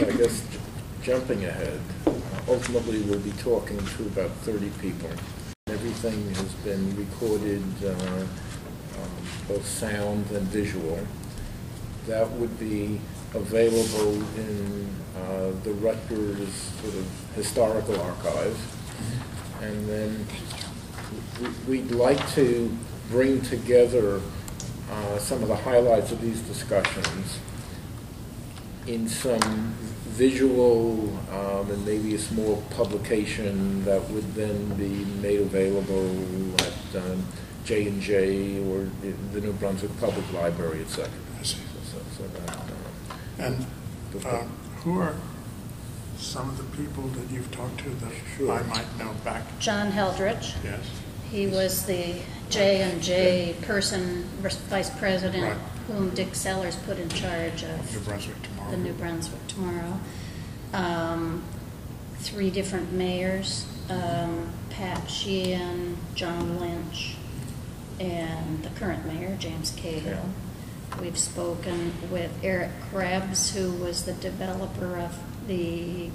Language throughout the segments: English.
I guess jumping ahead, ultimately, we'll be talking to about 30 people. Everything has been recorded, uh, um, both sound and visual. That would be available in uh, the Rutgers sort of historical archive. And then we- we'd like to bring together uh, some of the highlights of these discussions in some visual um, and maybe a small publication that would then be made available at um, J and J or the the New Brunswick Public Library, et cetera. I see. So- so that, uh, And uh, who are some of the people that you've talked to that Sure. I might know back? John Heldrich, Yes. he was the J and J person, vice president, Right. whom Dick Sellars put in charge of New of Brunswick the New Brunswick tomorrow. Um, Three different mayors, um, Pat Sheehan, John Lynch, and the current mayor, James Cahill. We've spoken with Eric Krebs, who was the developer of the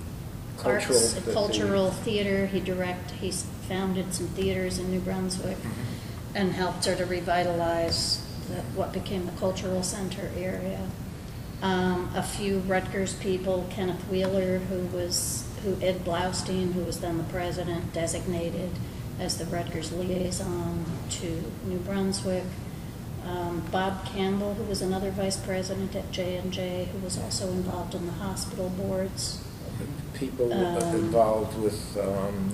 Cultural- arts, the- cultural theater. He direct, he's founded some theaters in New Brunswick Mhm. and helped sort of revitalize the, what became the cultural center area. Um, a few Rutgers people, Kenneth Wheeler, who was, who Ed Bloustein, who was then the president, designated as the Rutgers liaison to New Brunswick. Um, Bob Campbell, who was another vice president at J and J, who was also involved in the hospital boards. People Um, involved with um,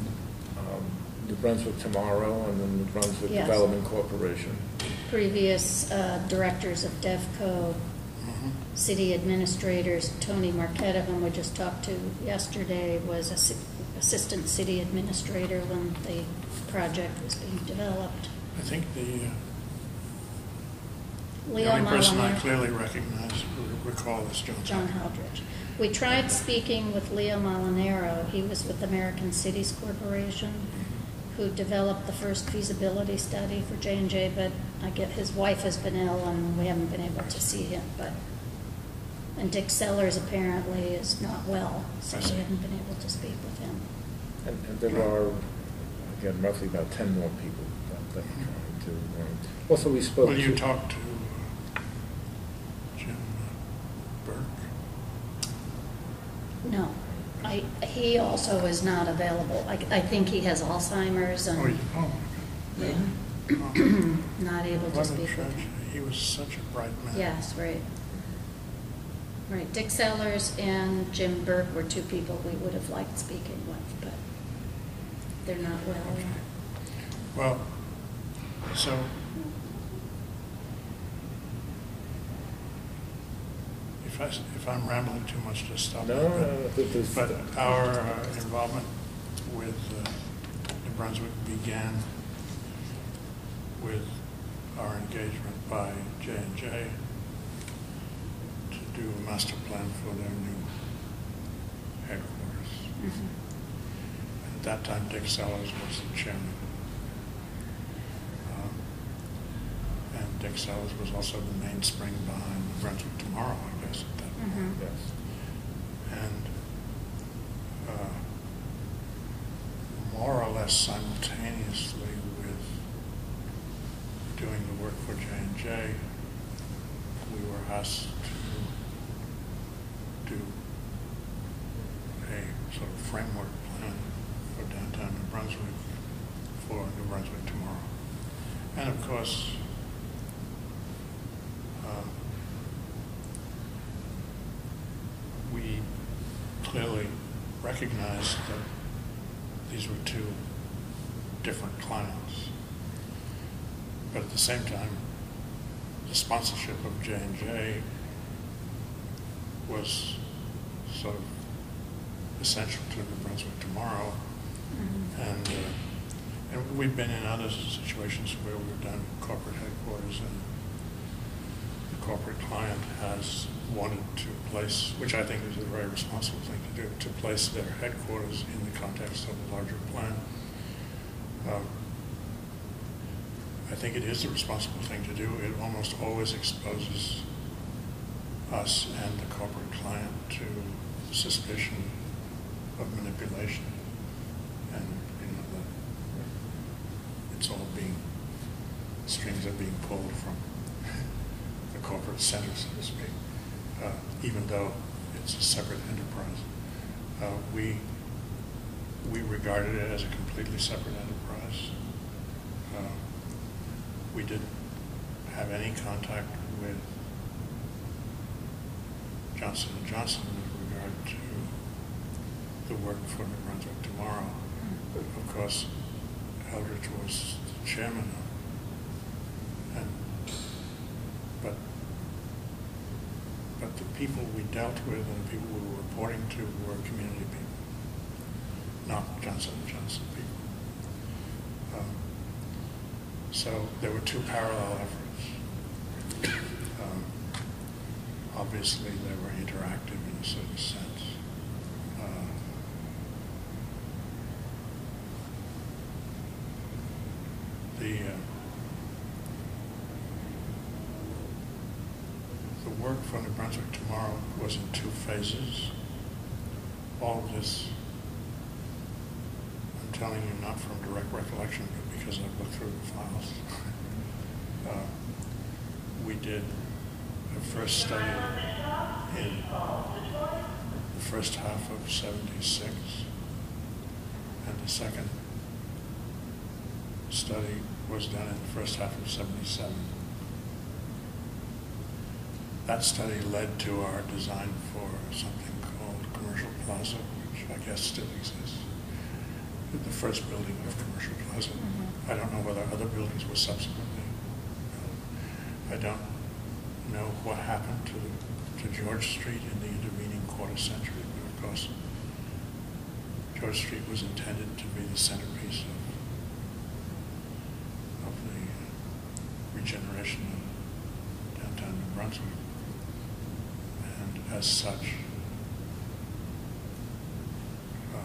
um, New Brunswick Tomorrow and the New Brunswick Yes. Development Corporation. Previous uh, directors of DEVCO, Mhm. City administrators, Tony Marqueta, whom we just talked to yesterday, was assi- assistant city administrator when the project was being developed. I think the, uh, the only person I clearly recognize, recall is John. John Heldrich. We tried speaking with Leo Molinaro. He was with American Cities Corporation, who developed the first feasibility study for J and J, but I get, his wife has been ill and we haven't been able to see him, but, and Dick Sellars apparently is not well, so she we see. haven't been able to speak with him. And and there are, again, roughly about 10 more people that that are trying to. um, Also, we spoke to. You talk to uh, Jim uh, Burke? No, I, he also is not available. I, I think he has Alzheimer's Oh, and oh, Yeah. oh. not able to What a speak with tragedy. him. He was such a bright man. Yes, right. Right, Dick Sellars and Jim Burke were two people we would have liked speaking with, but they're not well. Well, so if I, if I'm rambling too much, just stop. No, me, no, but- no, this is- But our uh, involvement with uh, New Brunswick began with our engagement by J and J to do a master plan for their new headquarters. Mhm. At that time, Dick Sellars was the chairman. Um, And Dick Sellars was also the mainspring behind New Brunswick Tomorrow, I guess, at that point. Mhm. Yes. And uh, more or less simultaneously with doing the work for J and J, we were asked to do a sort of framework plan for downtown New Brunswick for New Brunswick tomorrow. And of course, uh, we clearly recognized that these were two different clients. But at the same time, the sponsorship of J and J was sort of essential to New Brunswick tomorrow. Mhm. And, uh, and we've been in other situations where we've done corporate headquarters and corporate client has wanted to place, which I think is a very responsible thing to do, to place their headquarters in the context of a larger plan. Um, I think it is a responsible thing to do. It almost always exposes us and the corporate client to suspicion of manipulation. And, you know, the, it's all being, strings are being pulled from the center, so to speak, uh, even though it's a separate enterprise. Uh, We, we regarded it as a completely separate enterprise. Uh, We didn't have any contact with Johnson Johnson with regard to the work for New Brunswick Tomorrow. Of course, Heldrich was the chairman of, and, but, but the people we dealt with and the people we were reporting to were community people, not Johnson Johnson people. Um, So there were two parallel efforts. Um, Obviously, they were interactive in a certain sense. Uh, The, uh, the work for New Brunswick Tomorrow was phases. All of this, I'm telling you not from direct recollection, but because I've looked through the files. Uh, We did a first study in the first half of seventy-six, and the second study was done in the first half of seventy-seven. That study led to our design for something called Commercial Plaza, which I guess still exists. The first building of Commercial Plaza. Mhm. I don't know whether other buildings were subsequently. I don't know what happened to, to George Street in the intervening quarter century, but of course, George Street was intended to be the centerpiece of, of the uh, regeneration of downtown New Brunswick. And as such, uh,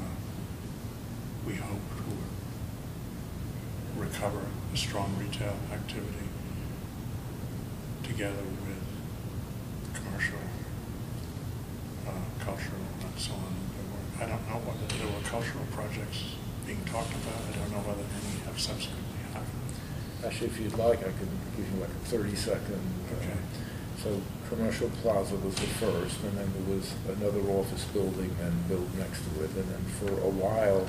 we hope to recover a strong retail activity together with commercial, uh, cultural, and so on. Were- I don't know whether there were cultural projects being talked about. I don't know whether any have subsequently happened. Actually, if you'd like, I could give you like a thirty-second. Okay. So Commercial Plaza was the first, and then there was another office building then built next to it. And then for a while,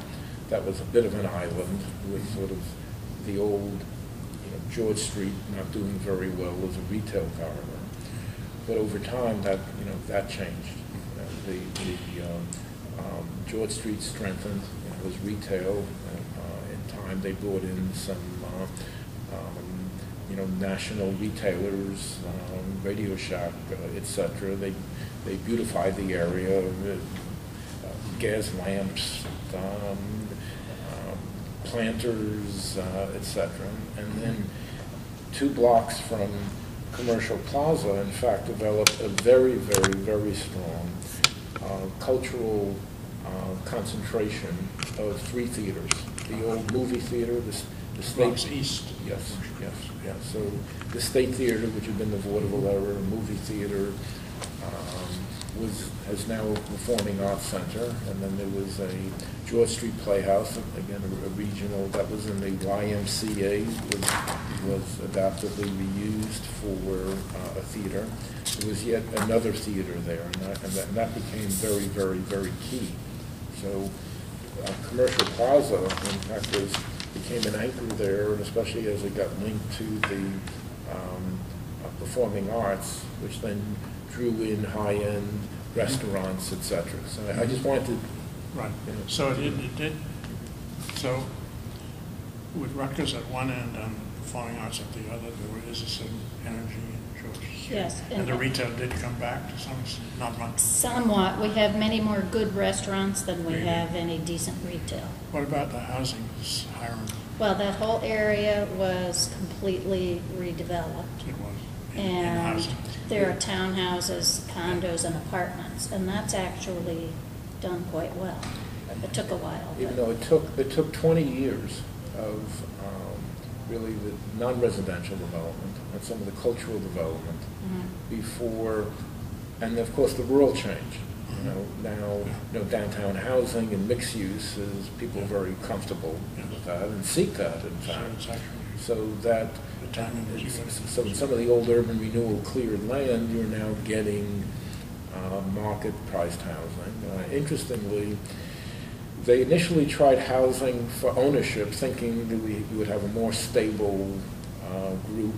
that was a bit of an island with sort of the old, you know, George Street not doing very well as a retail corridor. But over time, that, you know, that changed. You know, The, the, um, um, George Street strengthened, it was retail. Uh, In time, they brought in some, uh, you know, national retailers, um, Radio Shack, uh, et cetera. They, they beautified the area, uh, gas lamps, um, um, planters, uh, et cetera. And then two blocks from Commercial Plaza, in fact, developed a very, very, very strong uh, cultural uh, concentration of three theaters. The old movie theater, the the state... East. Yes, yes, yes. So the State Theater, which had been the vaudeville era, movie theater, um, was, has now a Performing Arts Center. And then there was a George Street Playhouse, again, a a regional, that was in the YMCA, was, was adaptively reused for uh, a theater. There was yet another theater there, and that, and that- and that became very, very, very key. So uh, Commercial Plaza, in fact, was, became an anchor there, and especially as it got linked to the um, uh, performing arts, which then drew in high-end restaurants, et cetera. So I- I just wanted to, Right, Yeah. so it, it did, so with Rutgers at one end and Performing Arts at the other, there is a certain energy in George Street. Yes, And and- the retail did come back to some, extent, not much. Somewhat, we have many more good restaurants than we Really? have any decent retail. What about the housing, Is Hiram? Well, that whole area was completely redeveloped. It was in- in And housing. there are townhouses, condos, and apartments, and that's actually done quite well. It took a while. even but- though it took, it took 20 years of um, really the non-residential development and some of the cultural development. Before, and of course, the world changed. You know, now, you know, downtown housing and mixed use is, people are very comfortable with that and seek that, in fact. it's actually, So that, The timing was even- so some of the old urban renewal cleared land, you're now getting uh, market-priced housing. Uh, Interestingly, they initially tried housing for ownership, thinking that we we would have a more stable uh, group.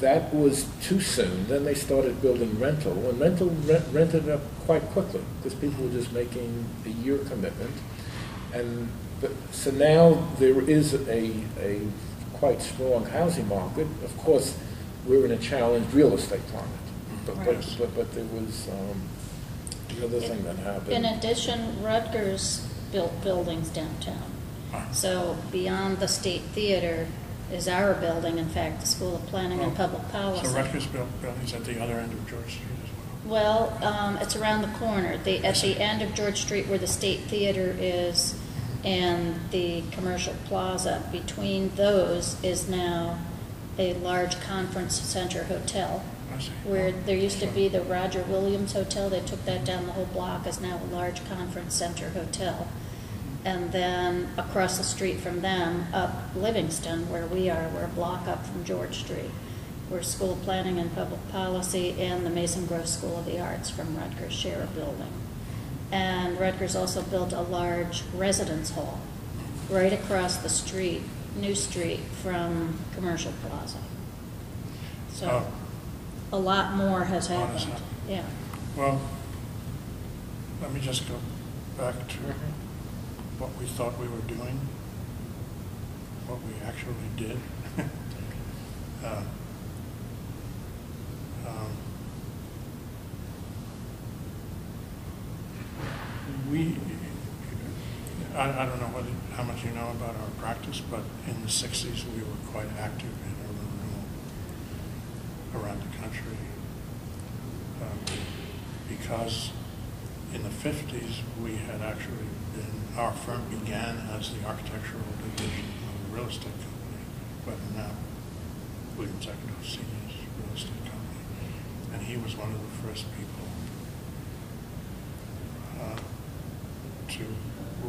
That was too soon. Then they started building rental, and rental rent- rented up quite quickly, because people were just making a year commitment. And, but, so now there is a, a quite strong housing market. Of course, we're in a challenged real estate climate. But, but, Right. but, but there was, um, the other thing that happened. In addition, Rutgers built buildings downtown. So beyond the State Theater is our building, in fact, the School of Planning and Public Policy. so Rutgers built buildings at the other end of George Street as well. Well, um, it's around the corner, the, at the end of George Street where the State Theater is and the commercial plaza. Between those is now a large conference center hotel. I see. Where there used to be the Roger Williams Hotel, they took that down, the whole block is now a large conference center hotel. And then across the street from them, up Livingston, where we are, we're a block up from George Street. We're School Planning and Public Policy and the Mason Gross School of the Arts from Rutgers share a building. And Rutgers also built a large residence hall right across the street, New Street, from Commercial Plaza. So Oh. a lot more has A lot has happened. happened. Yeah. Well, let me just go back to what we thought we were doing, what we actually did. Uh, um, We, I, I don't know what, how much you know about our practice, but in the sixties, we were quite active in urban renewal around the country. Um, Because in the fifties, we had actually our firm began as the architectural division of a real estate company, but now William Zeckendorf Senior's real estate company. And he was one of the first people uh, to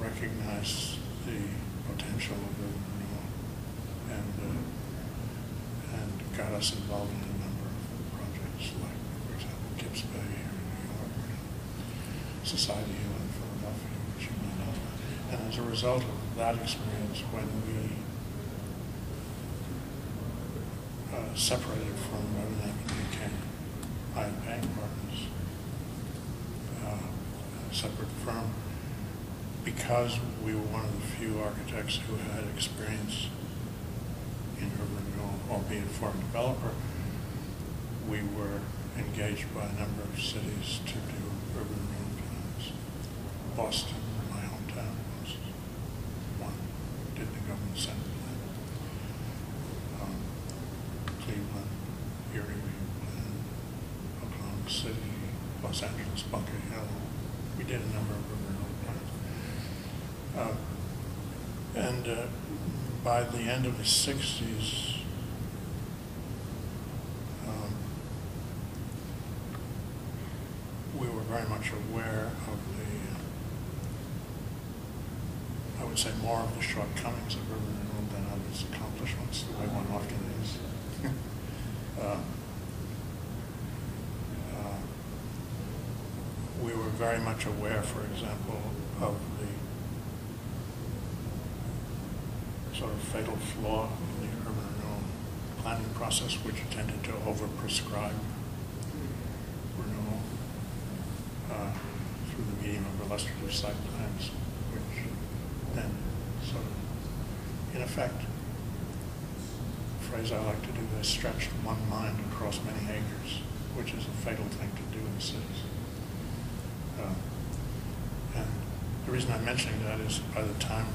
recognize the potential of urban renewal and, uh, and got us involved in a number of projects, like, for example, Kips Bay here in New York, Society Hill in Philadelphia, which you may know. And as a result of that experience, when we uh, separated from Reverend Anthony King, Iron Bank Partners, uh, separate firm, because we were one of the few architects who had experience in urban renewal, albeit for a developer, we were engaged by a number of cities to do urban renewal plans. Boston, my hometown, was one, did the government center plan. Um, Cleveland, Erieview Plan, Oklahoma City, Los Angeles, Bunker Hill. We did a number of urban renewal plans. Uh, And uh, by the end of the sixties, um, we were very much aware of the, uh, I would say more of the shortcomings of urban renewal than of its accomplishments, the way one often is. Uh, uh, We were very much aware, for example, of the sort of fatal flaw in the urban renewal planning process, which tended to overprescribe renewal uh, through the medium of illustrative site plans, which then sort of, in effect, phrase I like to do is stretched one mind across many acres, which is a fatal thing to do in cities. Uh, And the reason I'm mentioning that is by the time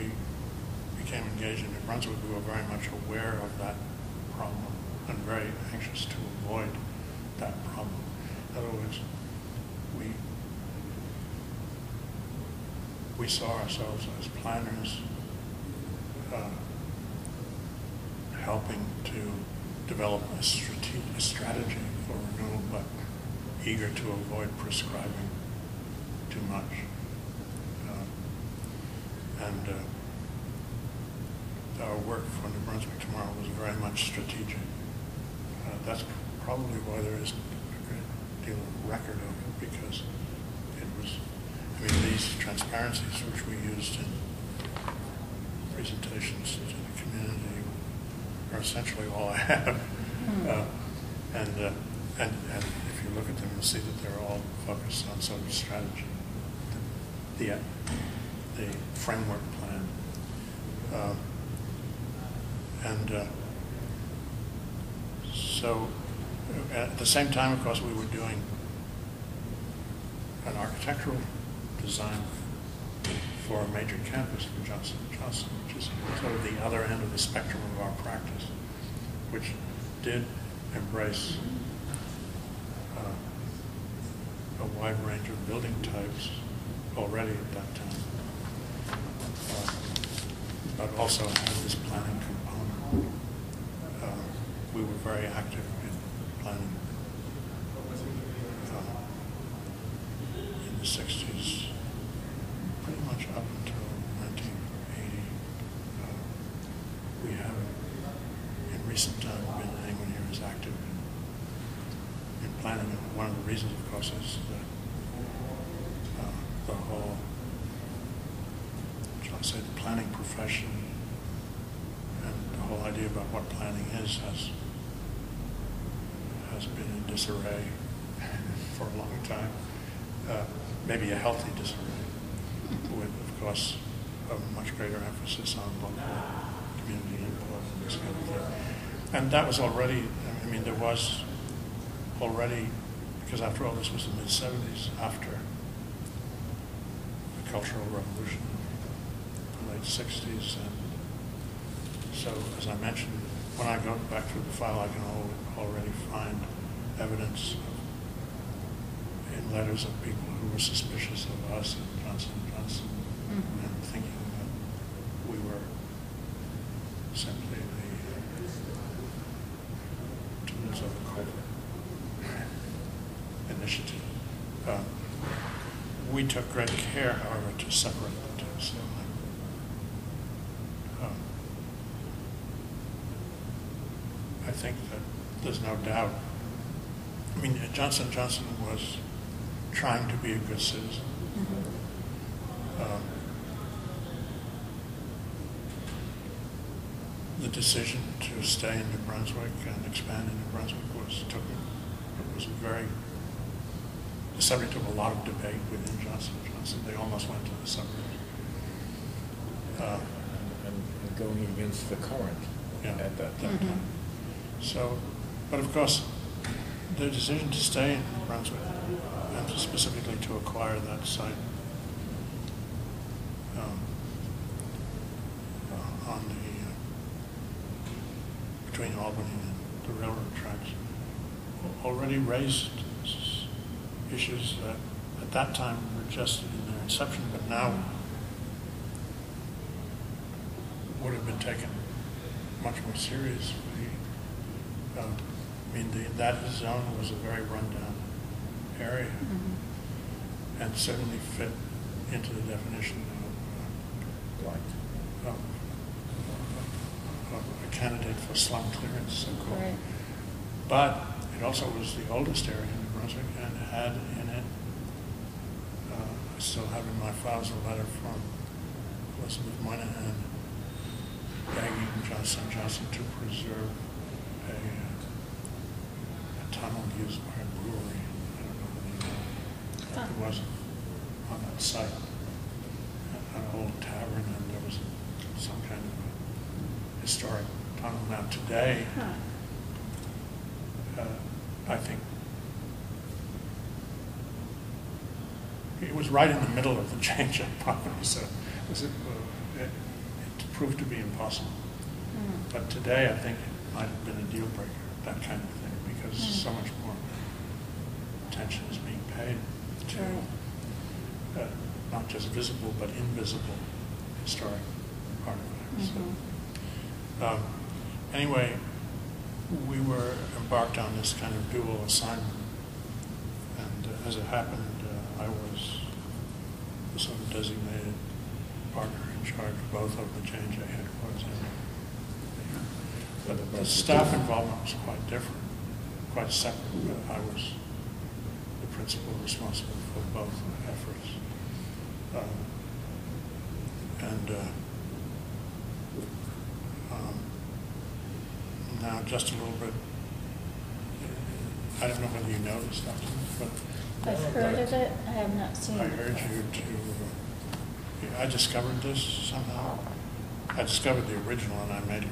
we became engaged in New Brunswick, we were very much aware of that problem and very anxious to avoid that problem. In other words, we, we saw ourselves as planners uh, helping to develop a a strategy for renewal, but eager to avoid prescribing too much. Uh, And uh, our work for New Brunswick tomorrow was very much strategic. Uh, That's probably why there isn't a great deal of record of it, because it was, I mean, these transparencies which we used in presentations to the community are essentially all I have. Hmm. Uh, And, uh, and, and if you look at them, you'll see that they're all focused on some strategy. The, the framework plan. Um, And uh, so, uh, at the same time, of course, we were doing an architectural design for a major campus for Johnson Johnson, which is sort of the other end of the spectrum of our practice, which did embrace uh, a wide range of building types already at that time, Uh, but also had this planning component. Uh, We were very active in planning uh, in the sixties, pretty much up until nineteen eighty. Uh, We haven't, in recent time, been anywhere near as active in, in planning. And one of the reasons, of course, is that uh, the whole, shall I say, the planning profession and the whole idea about what planning is has, has been in disarray for a long time. Uh, Maybe a healthy disarray, with, of course, a much greater emphasis on local community input and this kind of thing. And that was already, I mean, there was already, because after all, this was the mid-seventies, after Cultural Revolution, in the late sixties, and so, as I mentioned, when I go back through the file, I can al- already find evidence of- in letters of people who were suspicious of us and Johnson Johnson, Mhm. and thinking that we were simply the tools of a corporate initiative. Uh, We took great care, however, to separate the two, so I, um, I think that there's no doubt. I mean, Johnson Johnson was trying to be a good citizen. Mhm. Um, The decision to stay in New Brunswick and expand in New Brunswick was, took, it was very, the subject of a lot of debate within Johnson Johnson. They almost went to the suburbs. Uh, And and going against the current Yeah. at that Mhm. time. So, but of course, the decision to stay in Brunswick and specifically to acquire that site um, uh, on the, uh, between Albany and the railroad tracks already raised issues that at that time were just in their inception, but now would have been taken much more seriously. I mean, the, that zone was a very rundown area Mhm. and certainly fit into the definition Right. of, of, of a candidate for slum clearance, so-called. Right. But it also was the oldest area in New Brunswick and had in it, uh, I still have in my files a letter from Elizabeth Moynihan begging Johnson Johnson to preserve a, uh, a tunnel used by a brewery. I don't know the name of it. It was on that site, an old tavern, and there was some kind of a historic tunnel. Now, today, Huh. uh, I think it was right in the middle of the change of property, so it, was, uh, it, it proved to be impossible. Mm. But today, I think it might have been a deal breaker, that kind of thing, because Mm. so much more attention is being paid to uh, not just visible but invisible historic artifacts. So, Mhm. um, Anyway, we were embarked on this kind of dual assignment. And as it happened, uh, I was the sort of designated partner in charge of both of the and J headquarters and but the staff involvement was quite different, quite separate, but I was the principal responsible for both efforts. Um, And, uh, um, now just a little bit, I don't know whether you know this document, but I've heard of it, I have not seen it. I urge you to, uh, I discovered this somehow. I discovered the original and I made a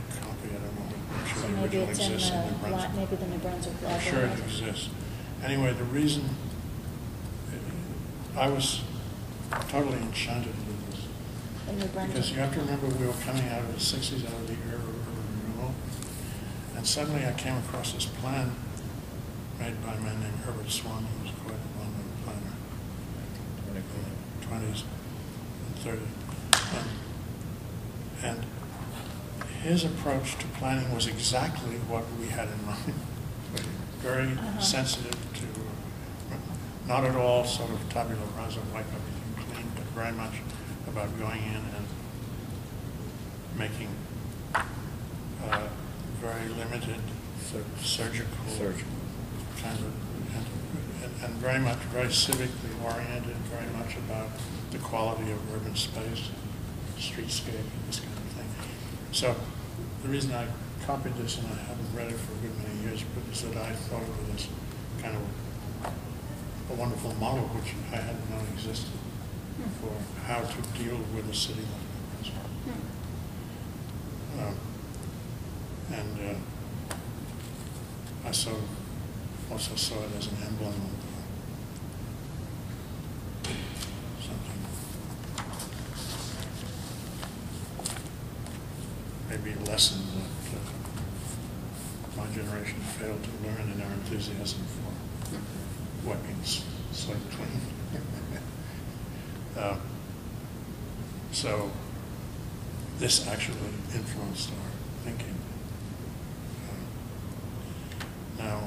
copy, I don't So the maybe original it's in exists in New the, li- Brunswick. maybe the New Brunswick I'm library. sure it exists. Anyway, the reason, uh, I was totally enchanted with this. The New Because you have to remember, we were coming out of the sixties, out of the era of urban renewal. And suddenly I came across this plan made by a man named Herbert Swan, who was quite a well-known planner in the twenties and thirties. And his approach to planning was exactly what we had in mind. Very Uh-huh. sensitive to, uh, not at all sort of tabula rasa, wipe everything clean, but very much about going in and making uh, very limited surgical Surgical. kind of, and, and- and very much, very civically oriented, very much about the quality of urban space, streetscape, and this kind of thing. So the reason I copied this, and I haven't read it for a good many years, but is that I thought it as kind of a wonderful model, which I hadn't known existed, for how to deal with a city like New Brunswick. Hmm. Um, And uh, I saw, also saw it as an emblem of uh, something, maybe a lesson that uh, my generation failed to learn in our enthusiasm for wiping s- slate clean. Uh, So this actually influenced our thinking. Uh, Now,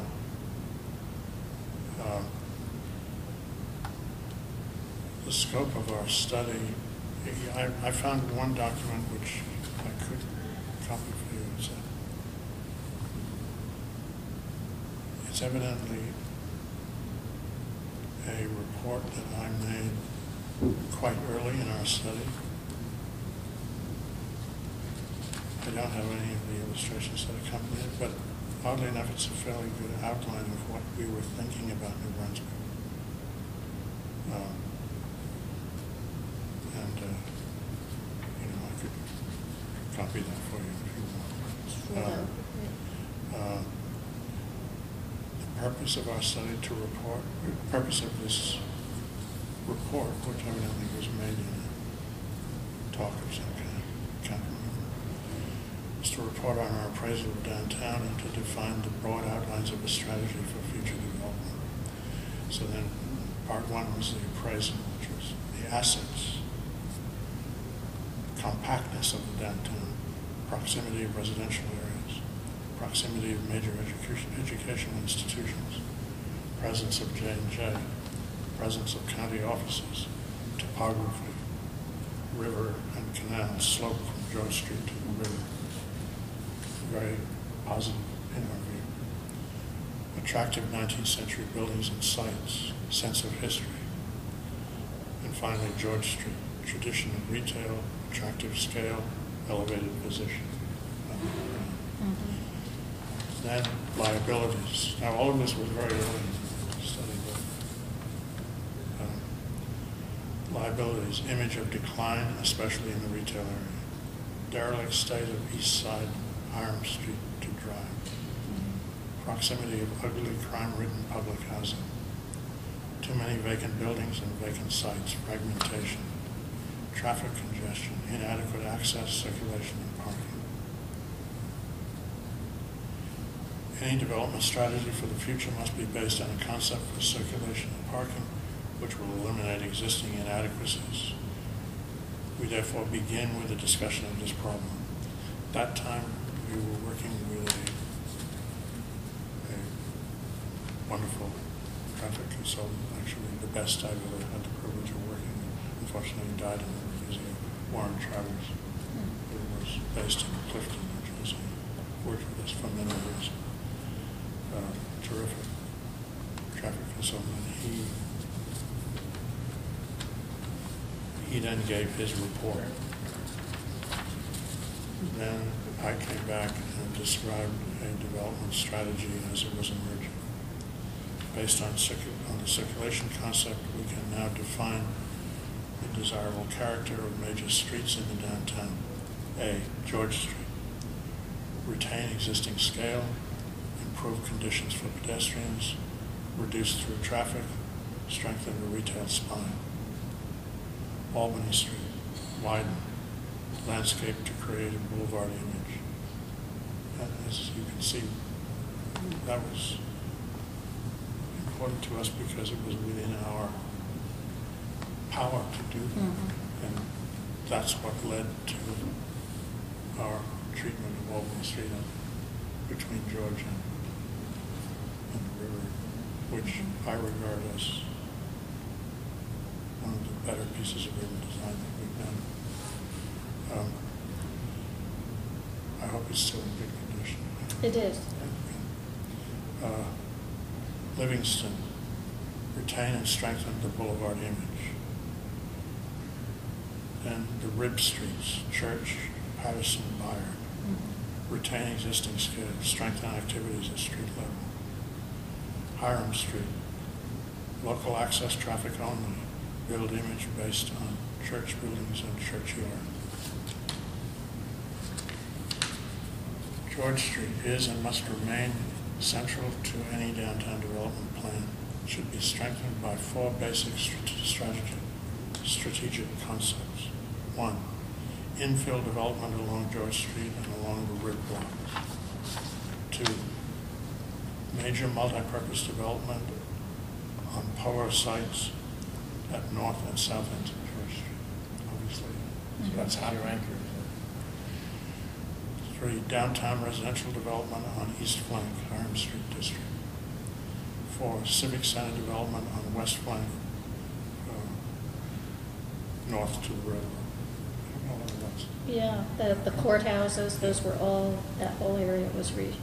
um, the scope of our study, I, I found one document which copy for you. It's, a- it's evidently a report that I made quite early in our study. I don't have any of the illustrations that accompany it, but oddly enough, it's a fairly good outline of what we were thinking about New Brunswick. Um, And, uh, you know, I could copy that for you if you For want. the- Um, uh, The purpose of our study to report, the purpose of this report, which evidently was made in talk of some kind, can't remember, is to report on our appraisal of downtown and to define the broad outlines of a strategy for future development. So then, part one was the appraisal, which was the assets, compactness of the downtown, proximity of residential proximity of major education, educational institutions, presence of J and J, presence of county offices, topography, river and canal slope from George Street to the river. Very positive in our view. Attractive 19th century buildings and sites, sense of history. And finally, George Street, tradition of retail, attractive scale, elevated position. Then liabilities. Now, all of this was very early in the study, but um, liabilities, image of decline, especially in the retail area. Derelict state of east side Hiram Street to Drive. Proximity of ugly crime-ridden public housing. Too many vacant buildings and vacant sites, fragmentation, traffic congestion, inadequate access, circulation, and parking. Any development strategy for the future must be based on a concept for circulation and parking, which will eliminate existing inadequacies. We therefore begin with a discussion of this problem. At that time, we were working with a, a wonderful traffic consultant, actually the best I've ever had the privilege of working with. Unfortunately, he died in the museum, Warren Travers, who was based in Clifton, New Jersey, worked with us for many years. Uh, Terrific traffic consultant. He, he then gave his report. Then I came back and described a development strategy as it was emerging. Based on on the circulation concept, we can now define the desirable character of major streets in the downtown. A, George Street. Retain existing scale, improve conditions for pedestrians, reduce through traffic, strengthen the retail spine. Albany Street, widen, landscape to create a boulevard image. And as you can see, that was important to us because it was within our power to do that. Mhm. And that's what led to our treatment of Albany Street between George and, and the river, which I regard as one of the better pieces of urban design that we've done. Um, I hope it's still in good condition. It is. Uh, Livingston, retain and strengthen the boulevard image. Then the rib streets, Church, Patterson, Bayard, retain existing scale, strengthen activities at street level. Hiram Street, local access traffic only, build image based on church buildings and churchyard. George Street is and must remain central to any downtown development plan. Should be strengthened by four basic strat- strategy, strategic concepts. One, infill development along George Street and along the rib block. Two, major multipurpose development on power sites at north and south ends of George Street, obviously. Mhm. That's Your happening. anchors. Three, downtown residential development on east flank, Hiram Street District. Four, civic center development on west flank, uh, north to the railroad. I don't know what that's. Yeah, the, the courthouses, those were all, that whole area was re.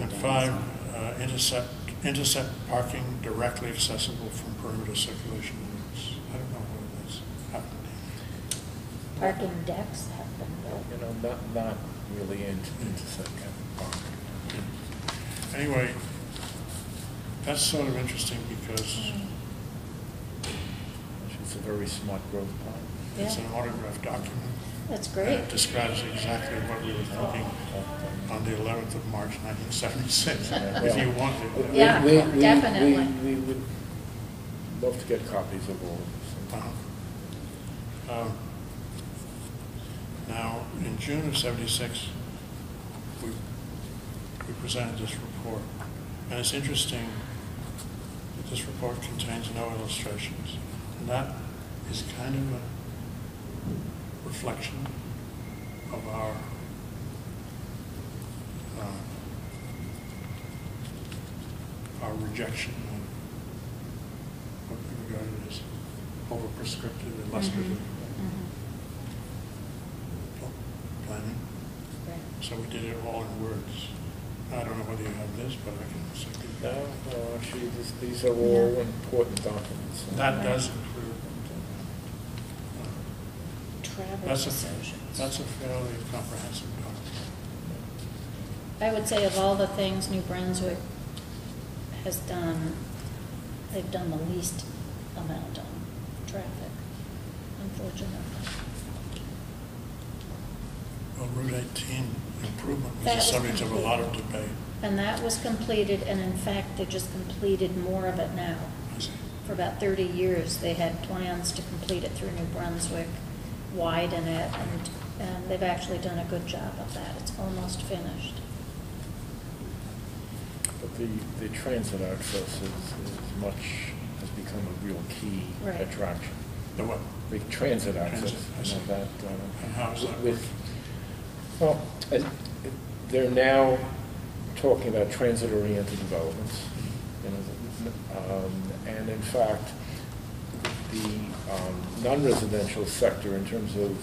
And five, uh, intercept, intercept parking directly accessible from perimeter circulation routes. I don't know whether that's happening. Parking decks have been built. You know, not, not really into, into Second Park. Anyway, that's sort of interesting because It's a very smart growth plan. it's an autographed document. That's great. It describes exactly what we were thinking on the 11th of March 1976, if you want We- it. Yeah, we- we- definitely. We, we would love to get copies of all of this. Uh-huh. Um, Now, in June of 76, we, we presented this report. And it's interesting that this report contains no illustrations. And that is kind of a reflection of our uh, our rejection of what we regarded as over-prescriptive, illustrative Mhm. pl- planning. Right. So we did it all in words. I don't know whether you have this, but I can certainly. No, no, actually, this, these are all Yeah. important documents. That does that's a, that's a fairly comprehensive document. I would say of all the things New Brunswick has done, they've done the least amount on traffic, unfortunately. Well, Route 18 improvement was That the was subject of a lot of debate. And that was completed, and in fact, they just completed more of it now. I see. For about 30 years, they had plans to complete it through New Brunswick, widen it, and, and they've actually done a good job of that. It's almost finished. But the, the transit access is, is much, has become a real key Right. attraction. The what? The transit access, Transit, I you see. know, that, uh. And how is that with- Well, they're now talking about transit-oriented developments. You know, Um, And in fact, the um, non-residential sector in terms of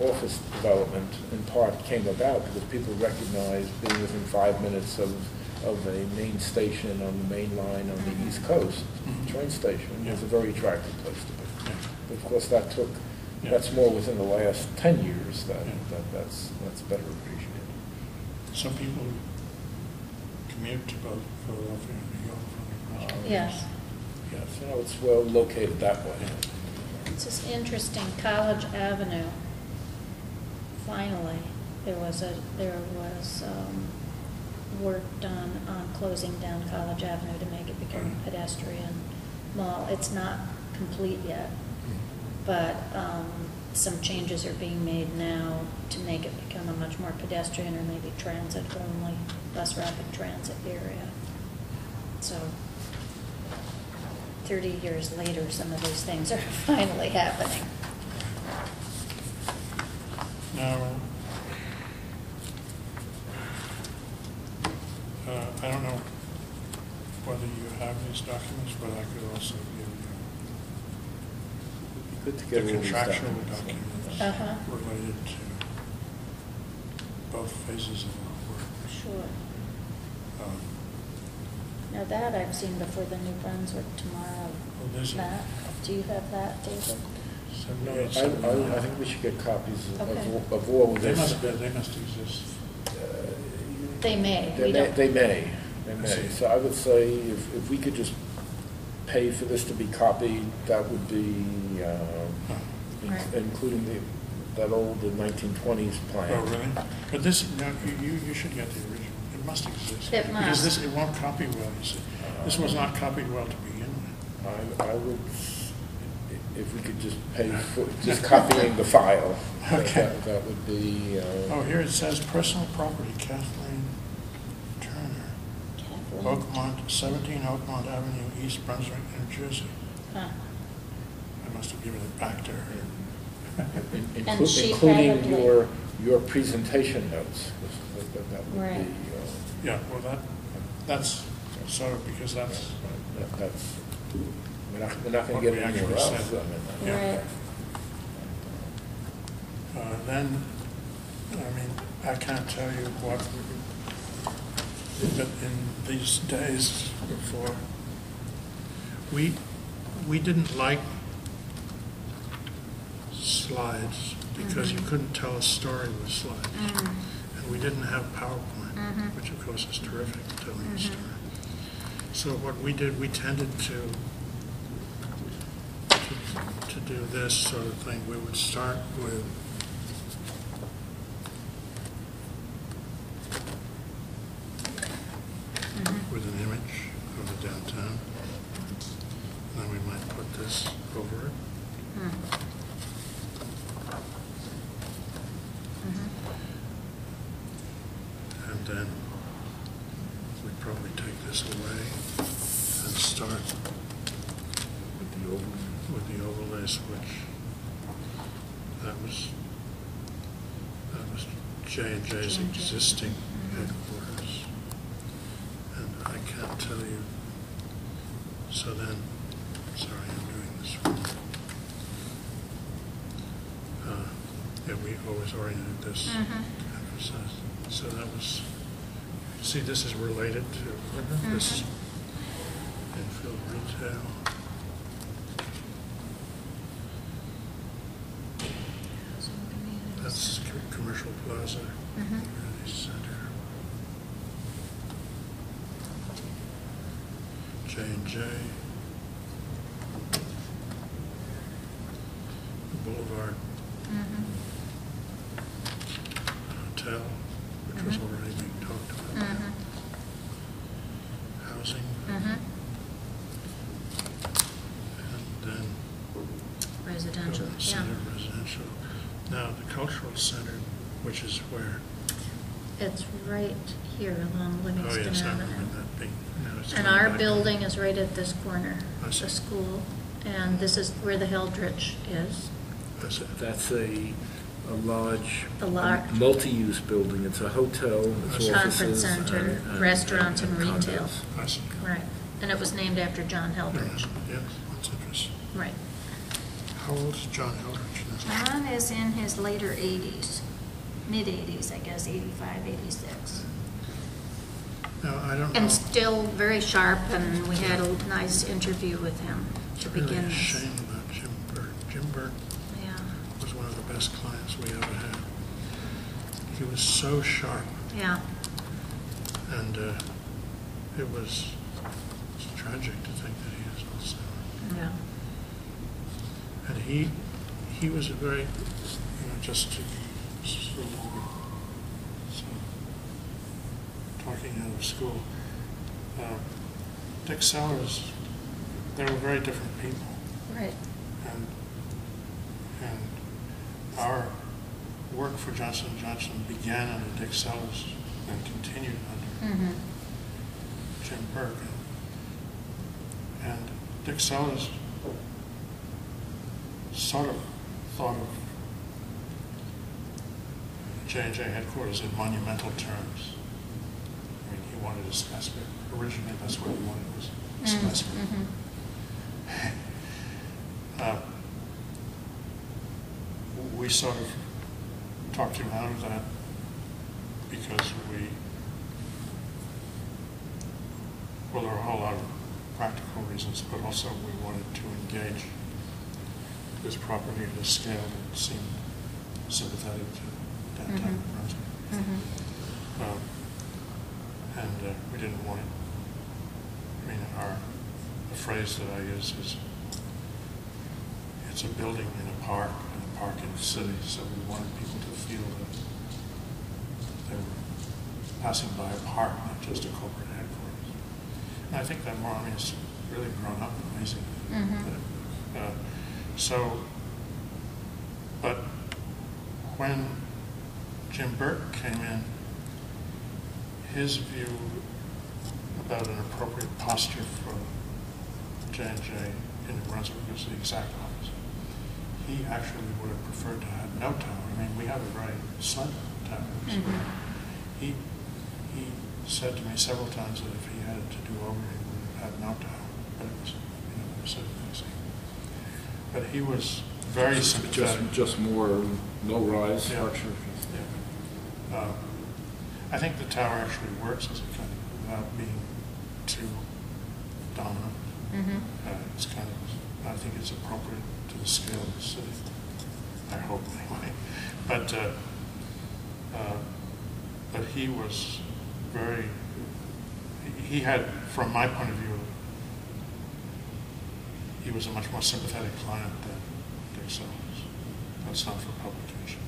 office development in part came about because people recognized being within five minutes of, of a main station on the main line on the east coast, Mhm. train station, was a very attractive place to be. Yeah. But of course, that took, Yeah. that's more within the last ten years that, Yeah. that that's, that's better appreciated. Some people commute to both Philadelphia and New York from across. Um, Yes. Yes, you know, it's well located that way. It's just interesting, College Avenue, finally, there was a, there was, um, work done on closing down College Avenue to make it become a pedestrian mall. It's not complete yet, but, um, some changes are being made now to make it become a much more pedestrian or maybe transit only, bus rapid transit area. So, thirty years later, some of these things are finally happening. Now, uh, I don't know whether you have these documents, but I could also give you Good to you get the all these contractual documents. documents Uh-huh. related to both phases of our work. Sure. Um, Now that I've seen before the New Brunswick tomorrow. Well, there's a- That, do you have that, David? No, 78, I, I, I think we should get copies of, Okay. of of all of They this. must, be- they must exist. Uh, They may, They we may, don't. they may, they may. So I would say if, if we could just pay for this to be copied, that would be, uh, Huh. in- Right. including the, that old nineteen twenties plan. Oh, really? But this, no, you, you you should get the original. It must exist. It Because must. this, it won't copy well, you see. This was not copied well to begin with. I, I would, if we could just pay for, just copying the file. Okay. That, that would be, uh. Oh, here it says personal property, Kathleen Turner, Kathleen. Oakmont, 17 Oakmont Avenue, East Brunswick, New Jersey. Huh. I must have given it back to her. in- And inclu- she Including probably- your, your presentation notes. That- that- That would Right. be, Yeah, well, that, that's sort of, because that's, that- that's, we're not, we're not gonna What get we it anywhere actually else. said. I mean, uh, Yeah. Right. uh, then, I mean, I can't tell you what, but in these days before, we, we didn't like slides because you Mhm. couldn't tell a story with slides. Mm. And we didn't have PowerPoint. Which of course is terrific telling a Mhm. story. So what we did, we tended to, to, to do this sort of thing. We would start with Mhm. with an image of the downtown. Then we might put this over it. Hmm. Mhm. And then we'd probably take this away and start With the old, with the overlays, which, that was, that was J and J's J&J. Existing headquarters. And I can't tell you, so then, sorry, I'm doing this wrong. Uh, Yeah, we always oriented this Mhm. emphasize, so that was, see, this is related to, this is Mhm. infill retail. That's co- commercial plaza, Mhm. community center. J and Boulevard Mhm. Hotel, which was Mhm. already being talked about. Mhm. Housing, Mhm. and then Residential, Urban yeah. Center, residential. Now, the cultural center, which is where, It's right here along oh Livingston yes, I Avenue. remember that being, now it's And coming our back. building is right at this corner, I see. the school, and this is where the Heldrich is. That's it. that's a, a large. A large- um, Multi-use building, it's a hotel, it's Conference offices. center, and- and- restaurants and condos. retail. I see. Right, And it was named after John Heldrich. Heldridge. is, yes, that's interesting. Right. How old is John Heldrich now? John is in his later 80s, mid-80s, I guess, 85, 86. No, I don't know. And still very sharp, and we had a nice interview with him It's to really begin a this. shame about Jim Burke. Jim Burke Yeah, was one of the best clients we ever had. He was so sharp, yeah, and uh, it was it's tragic to think that he is also. yeah. And he, he was a very, you know, just to, so, so, school, uh, Dick Sellars, they were very different people. Right. And, and our work for Johnson and Johnson began under Dick Sellars and continued under Mm-hmm. Jim Burke. And Dick Sellars sort of thought of J and J headquarters in monumental terms. He wanted a skyscraper. Originally, that's what he wanted was a skyscraper. Mm-hmm. Uh, We sort of talked him out of that because we, well, there are a whole lot of practical reasons, but also we wanted to engage this property at a scale that seemed sympathetic to downtown Mhm. Brunswick. Mm-hmm. Um, And uh, we didn't want it, I mean, our, the phrase that I use is, it's a building in a park, and a park in the city, so we wanted people to feel that they were passing by a park, not just a corporate headquarters. And I think that Marmy has really grown up amazingly. Mhm. Uh, So, but when Jim Burke came in, his view about an appropriate posture for J and J in New Brunswick was the exact opposite. He actually would have preferred to have no tower. I mean, we have a very slender tower. so Mhm. He, he said to me several times that if he had it to do over, he would have had no tower, but it was, you know, it was a thing. But he was very Just, sympathetic. just more low-rise Yeah. structure. Yeah. Uh, I think the tower actually works as a kind of, without being too dominant. Mm-hmm. Uh, It's kind of, I think it's appropriate to the scale of the city. I hope anyway. But, uh, uh, but he was very, he had, from my point of view, he was a much more sympathetic client than Dick Sellars. That's not for publication.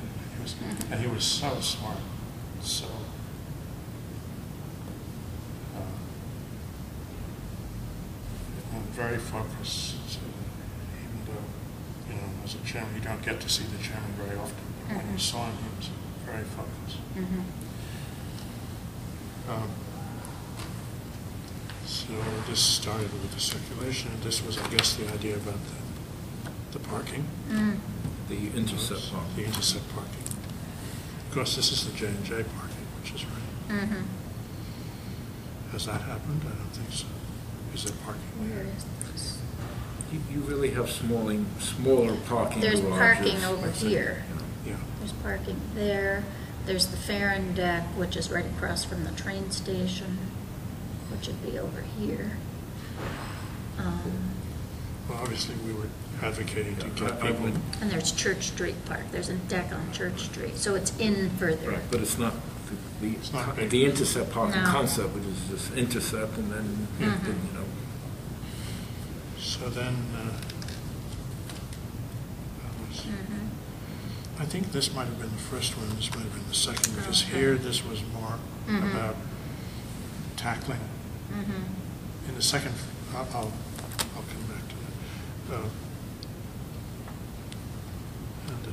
Anyway, he was, Mhm. and he was so smart, so. uh, And very focused, so even though, you know, as a chairman, you don't get to see the chairman very often. But when you Mhm. saw him, he was very focused. Mm-hmm. Um, So this started with the circulation, and this was, I guess, the idea about the, the parking. Mm. The intercept The parking. intercept parking. Of course, this is the J and J parking, which is right. Mm-hmm. Has that happened? I don't think so. Is there parking Where there? is this? You, you really have smalling, smaller parking There's garages. parking over I think, here. you. Yeah. There's parking there. There's the Ferren deck, which is right across from the train station, which would be over here. Um, Well, obviously, we were advocating to Yeah, get I- I people. would- And there's Church Street Park. There's a deck on Church Street, so it's in further. Right, but it's not, the, It's not the, big. the intercept parking No. concept, which is just intercept and then, you Mhm. know, So then, uh, that was- Mhm. I think this might have been the first one, this might have been the second, because Okay. here, this was more Mhm. about tackling. Mhm. In the second, I'll, I'll I'll come back to that. Uh, And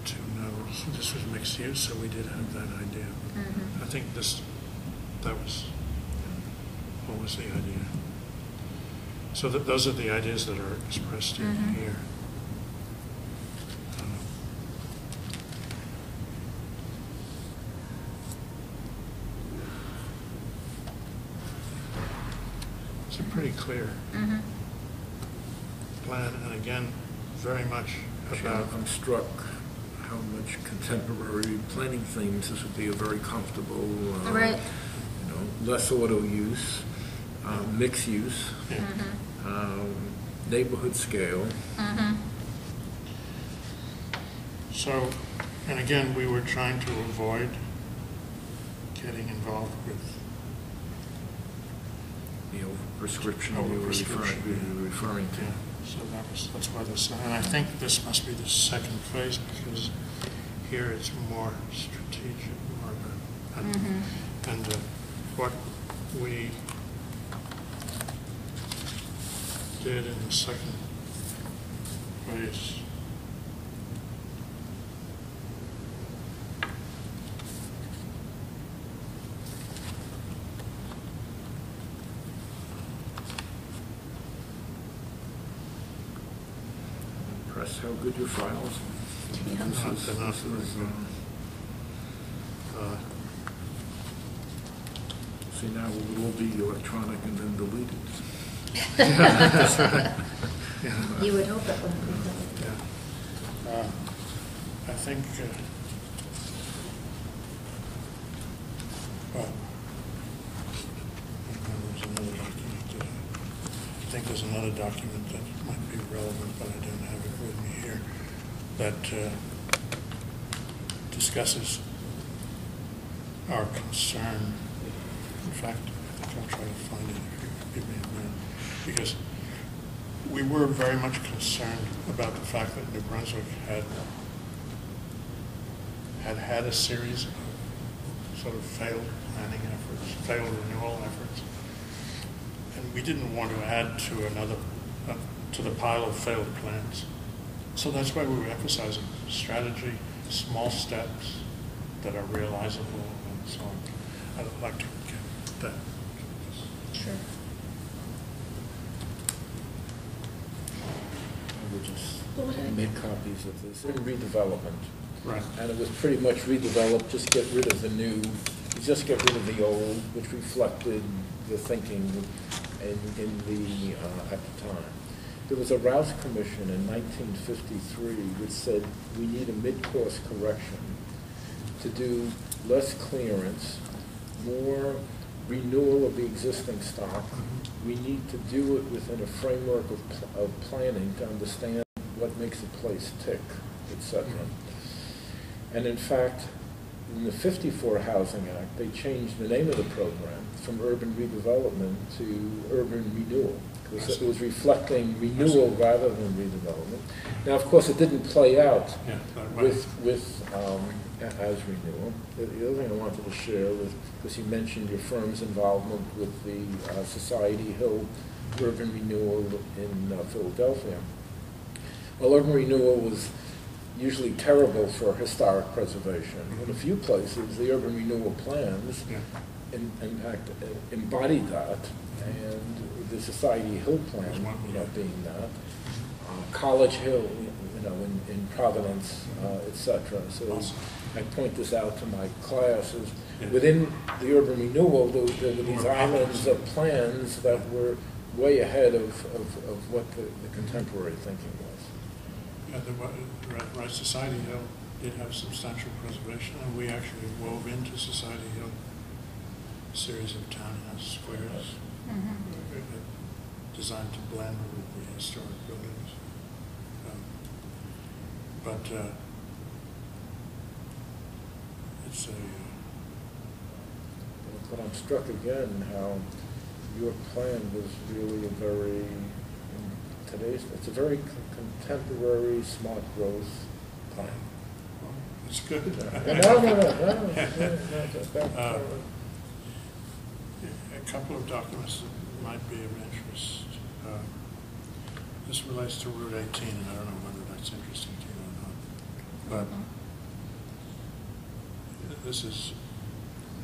the two nodes, this was mixed use, so we did have that idea. Mhm. I think this, that was, what was the idea? So that, those are the ideas that are expressed in Mhm. here. Uh, It's a pretty clear clear Mhm. plan, and again, very much about, I'm struck how much contemporary planning themes, this would be a very comfortable, uh, Right. you know, less auto use, uh, mixed use, yeah. Mhm. um, neighborhood scale. Mhm. So, and again, we were trying to avoid getting involved with, you know, prescription Oh, you were referring, you were referring to. yeah, so that was, that's why this, and I think this must be the second phase, because here it's more strategic, more of a, and, Mhm. and uh, what we did in the second phase Impressed how good your files. Yeah. This is, this is, good. uh, see, now it will all be electronic and then deleted. yeah. You would hope it wouldn't be. Yeah. Uh, I think, uh, well, and there's another document, that I think there's another document that might be relevant, but I don't have it with me here, that uh, discusses our concern. In fact, I think I'll try to find it if you give me a minute, because we were very much concerned about the fact that New Brunswick had, had had a series of sort of failed planning efforts, failed renewal efforts. And we didn't want to add to another, to the pile of failed plans. So that's why we were emphasizing strategy, small steps that are realizable and so on. I'd like to get that. Sure. I would just What would I- make copies of this in redevelopment. Right. And it was pretty much redeveloped, just get rid of the new, just get rid of the old, which reflected the thinking in, in the, uh, at the time. There was a Rouse Commission in 1953 which said we need a mid-course correction to do less clearance, more renewal of the existing stock. We need to do it within a framework of, of planning to understand what makes a place tick, et cetera. And in fact, in the 54 Housing Act, they changed the name of the program from urban redevelopment to urban renewal, because it was reflecting renewal rather than redevelopment. Now, of course, it didn't play out Yeah, with, with, um, a- as renewal. The the other thing I wanted to share was, because you mentioned your firm's involvement with the uh, Society Hill Urban Renewal in uh, Philadelphia. Well, urban renewal was usually terrible for historic preservation. In a few places, the urban renewal plans, Yeah. in, in fact, embodied that, and the Society Hill plan, Was you know, being that. Uh, College Hill, you know, in, in Providence, uh, et cetera. So Awesome. I point this out to my classes. Yeah. Within the urban renewal, there there were these islands of plans that were way ahead of, of, of what the the contemporary thinking was. Yeah, the Ri- Ri- Society Hill did have substantial preservation, and we actually wove into Society Hill a series of townhouse squares Mhm. uh, designed to blend with the historic buildings. Um, But uh, it's a, uh, But I'm struck again how your plan was really a very, in today's, it's a very con- contemporary, smart growth plan. well, it's good. No, no, no, no, no, no, Uh, A couple of documents that might be of interest. Uh, This relates to Route 18, and I don't know whether that's interesting to you or not. But this is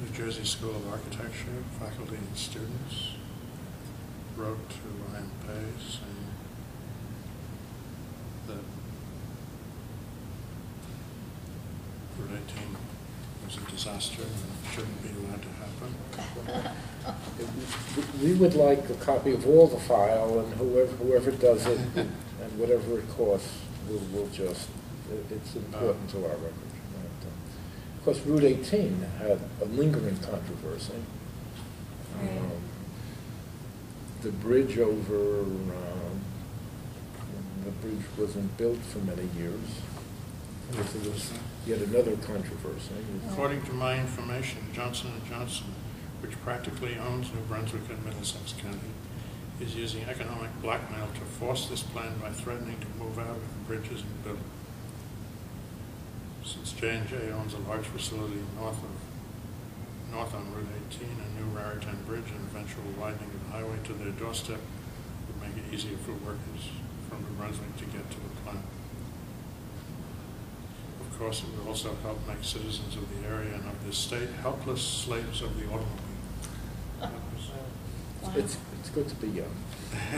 New Jersey School of Architecture, faculty and students wrote to Ryan Pace saying that Route 18 was a disaster and shouldn't be allowed to happen. We would like a copy of all the file, and whoever, whoever does it, and whatever it costs, we'll, we'll just, it- it's important to our record. Of course, Route 18 had a lingering controversy. Right. Um, The bridge over, um, the bridge wasn't built for many years. I guess was yet another controversy. According to my information, Johnson and Johnson, which practically owns New Brunswick and Middlesex County, is using economic blackmail to force this plan by threatening to move out of the bridges isn't built. Since J and J owns a large facility north of, north on Route 18, a new Raritan Bridge and eventual widening of the highway to their doorstep would make it easier for workers from New Brunswick to get to the plant. Of course, it would also help make citizens of the area and of this state helpless slaves of the automobile. That was- Wow. It's, it's good to be young.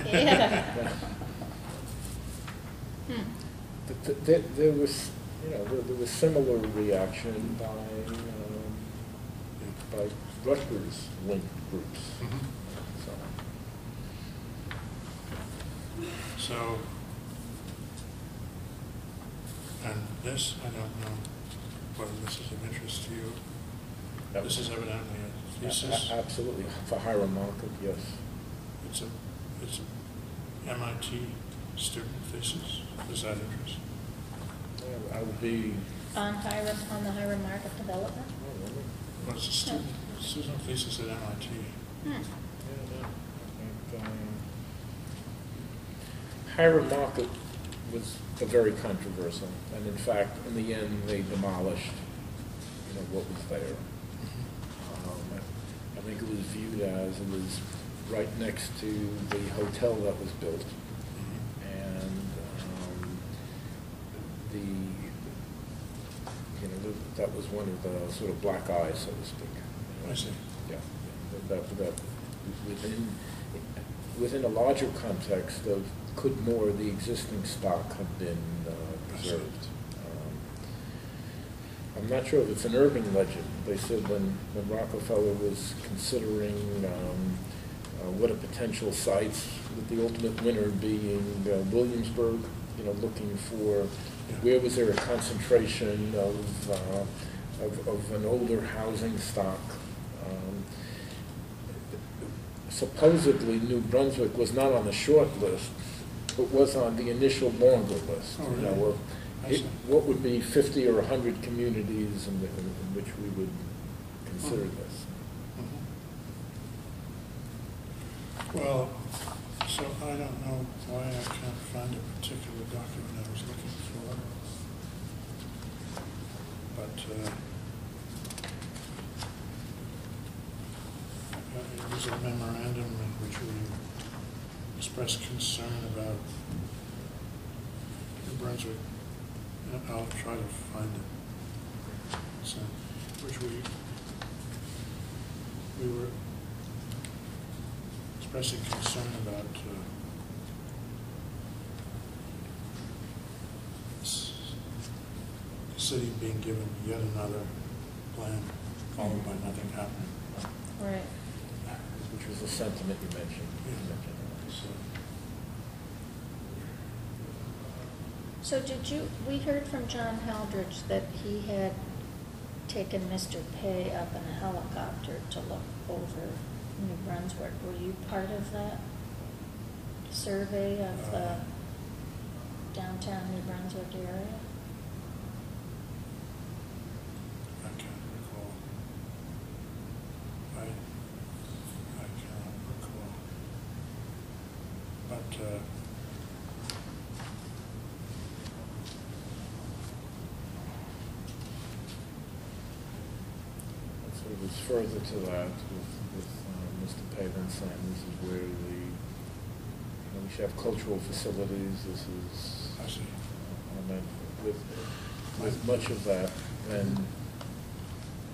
Yeah. Hmm. Th- th- There, there was, you know, there, there was similar reaction by, um, by Rutgers link groups, Mhm. so. So, and this, I don't know whether this is of interest to you. that This is evidently a A- thesis. a- Absolutely, for Hiram Market, yes. It's a, it's a MIT student thesis. Does that interest? Yeah, I would be, On Hiram, on the Hiram Market Development? oh, really? Well, it's a student, student thesis at MIT. Hmm. Yeah, no, I think, um, Hiram Market was a very controversial, and in fact, in the end, they demolished, you know, what was there. I think it was viewed as, it was right next to the hotel that was built, and um, the, you know, th- that was one of the sort of black eyes, so to speak. I see. Yeah, yeah, that, that, within, within a larger context of could more of the existing stock have been uh, preserved? I'm not sure if it's an urban legend. They said when, when Rockefeller was considering um, uh, what a potential sites, with the ultimate winner being uh, Williamsburg, you know, looking for where was there a concentration of, uh, of, of an older housing stock. Um, Supposedly, New Brunswick was not on the short list, but was on the initial longer list. Oh, you know, really? of it- What would be fifty or hundred communities in, the- in which we would consider Mhm. this? Mhm. Well, so I don't know why I can't find a particular document I was looking for. But, uh, uh, it was a memorandum in which we expressed concern about New Brunswick. I'll try to find it. So, which we, we were expressing concern about uh, the city being given yet another plan followed by nothing happening. Right. Which was the sentiment you mentioned. you Yeah. mentioned. So, So did you, we heard from John Heldrich that he had taken Mr. Pei up in a helicopter to look over New Brunswick. Were you part of that survey of the downtown New Brunswick area? I can't recall. I, I cannot recall. But, uh, So it was further to that with, with uh, Mr. Pavin saying this is where the, you know, we should have cultural facilities, this is, I see. uh, I mean, with, with much of that then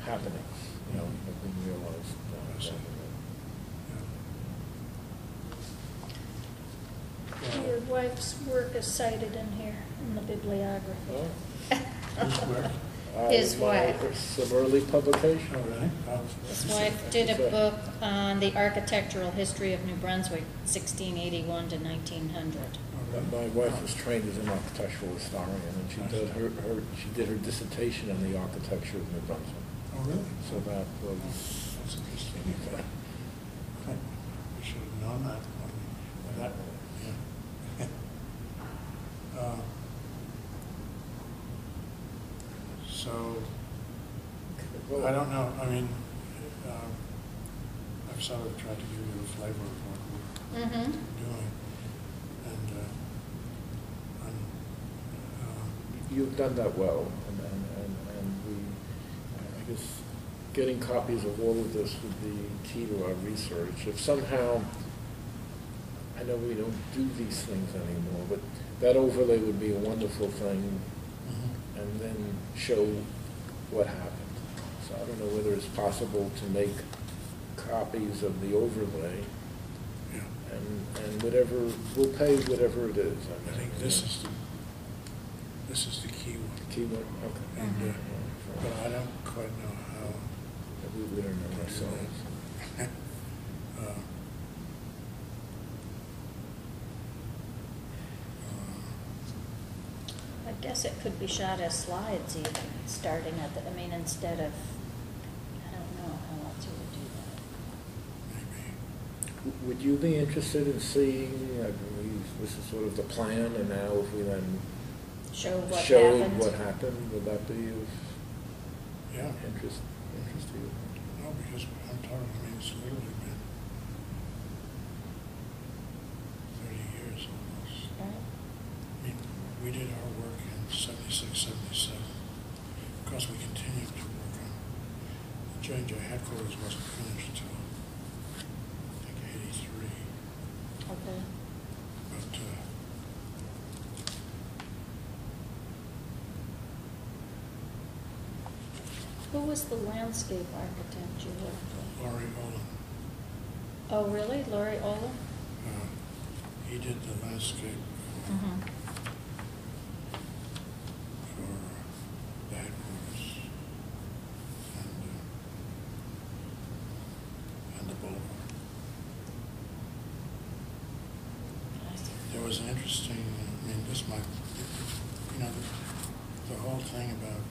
happening, you know, being realized. uh, I see. Yeah. Your wife's work is cited in here in the bibliography. Oh, Whose work? His wife. uh, Some early publication. Really? Oh, His wife did a book on the architectural history of New Brunswick, 1681 to 1900. oh. My wife was trained as an architectural historian, and she did her, her, she did her dissertation on the architecture of New Brunswick. Oh, really? So that was, That's interesting. We should have known that. when- That, yeah. Uh, So, I don't know, I mean, um, I've sort of tried to give you a flavor of what we're Mm-hmm. doing. And, uh, I'm, uh, you've done that well, and, and, and and we, I guess, getting copies of all of this would be key to our research. If somehow, I know we don't do these things anymore, but that overlay would be a wonderful thing. And then show what happened. So I don't know whether it's possible to make copies of the overlay, yeah. and, and whatever, we'll pay whatever it is. I think this is the, this is the key one. Key one, okay. And, uh, but I don't quite know how. We we don't know ourselves. Uh, uh, I guess it could be shot as slides even, starting at the, I mean, instead of, I don't know how else you would do that. Would you be interested in seeing, I believe, this is sort of the plan, and now if we then Show what showed happened. what happened, would that be of Yeah, interest, interest to you? no, because I'm talking, I mean, it's literally been thirty years almost. Right. I mean, we did our work in seventy-six, seventy-seven. Of course, we continued to work on, the J and J headquarters wasn't finished until I think, eighty-three. Okay. But, uh, Who was the landscape architect you worked with? Laurie Olin, Oh, really? Laurie Olin? uh, he did the landscape for, Mm-hmm. for the headquarters and, uh, and the boulevard. I see. There was an interesting, I mean, this might, you know, the, the whole thing about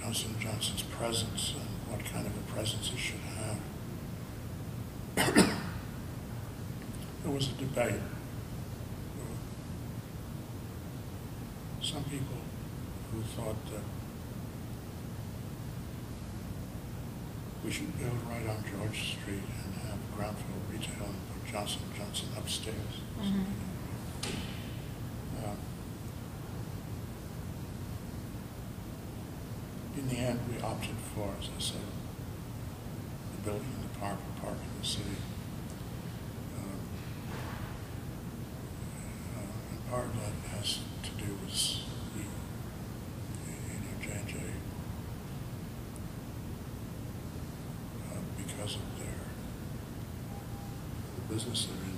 Johnson Johnson's presence and what kind of a presence it should have. There was a debate. Some people who thought that we should build right on George Street and have ground floor retail Johnson Johnson upstairs. Mhm. Um, In the end, we opted for, as I said, the building in the park, the park in the city. Um, uh, And part of that has to do with the, you know, J and J uh, because of their, the business they're in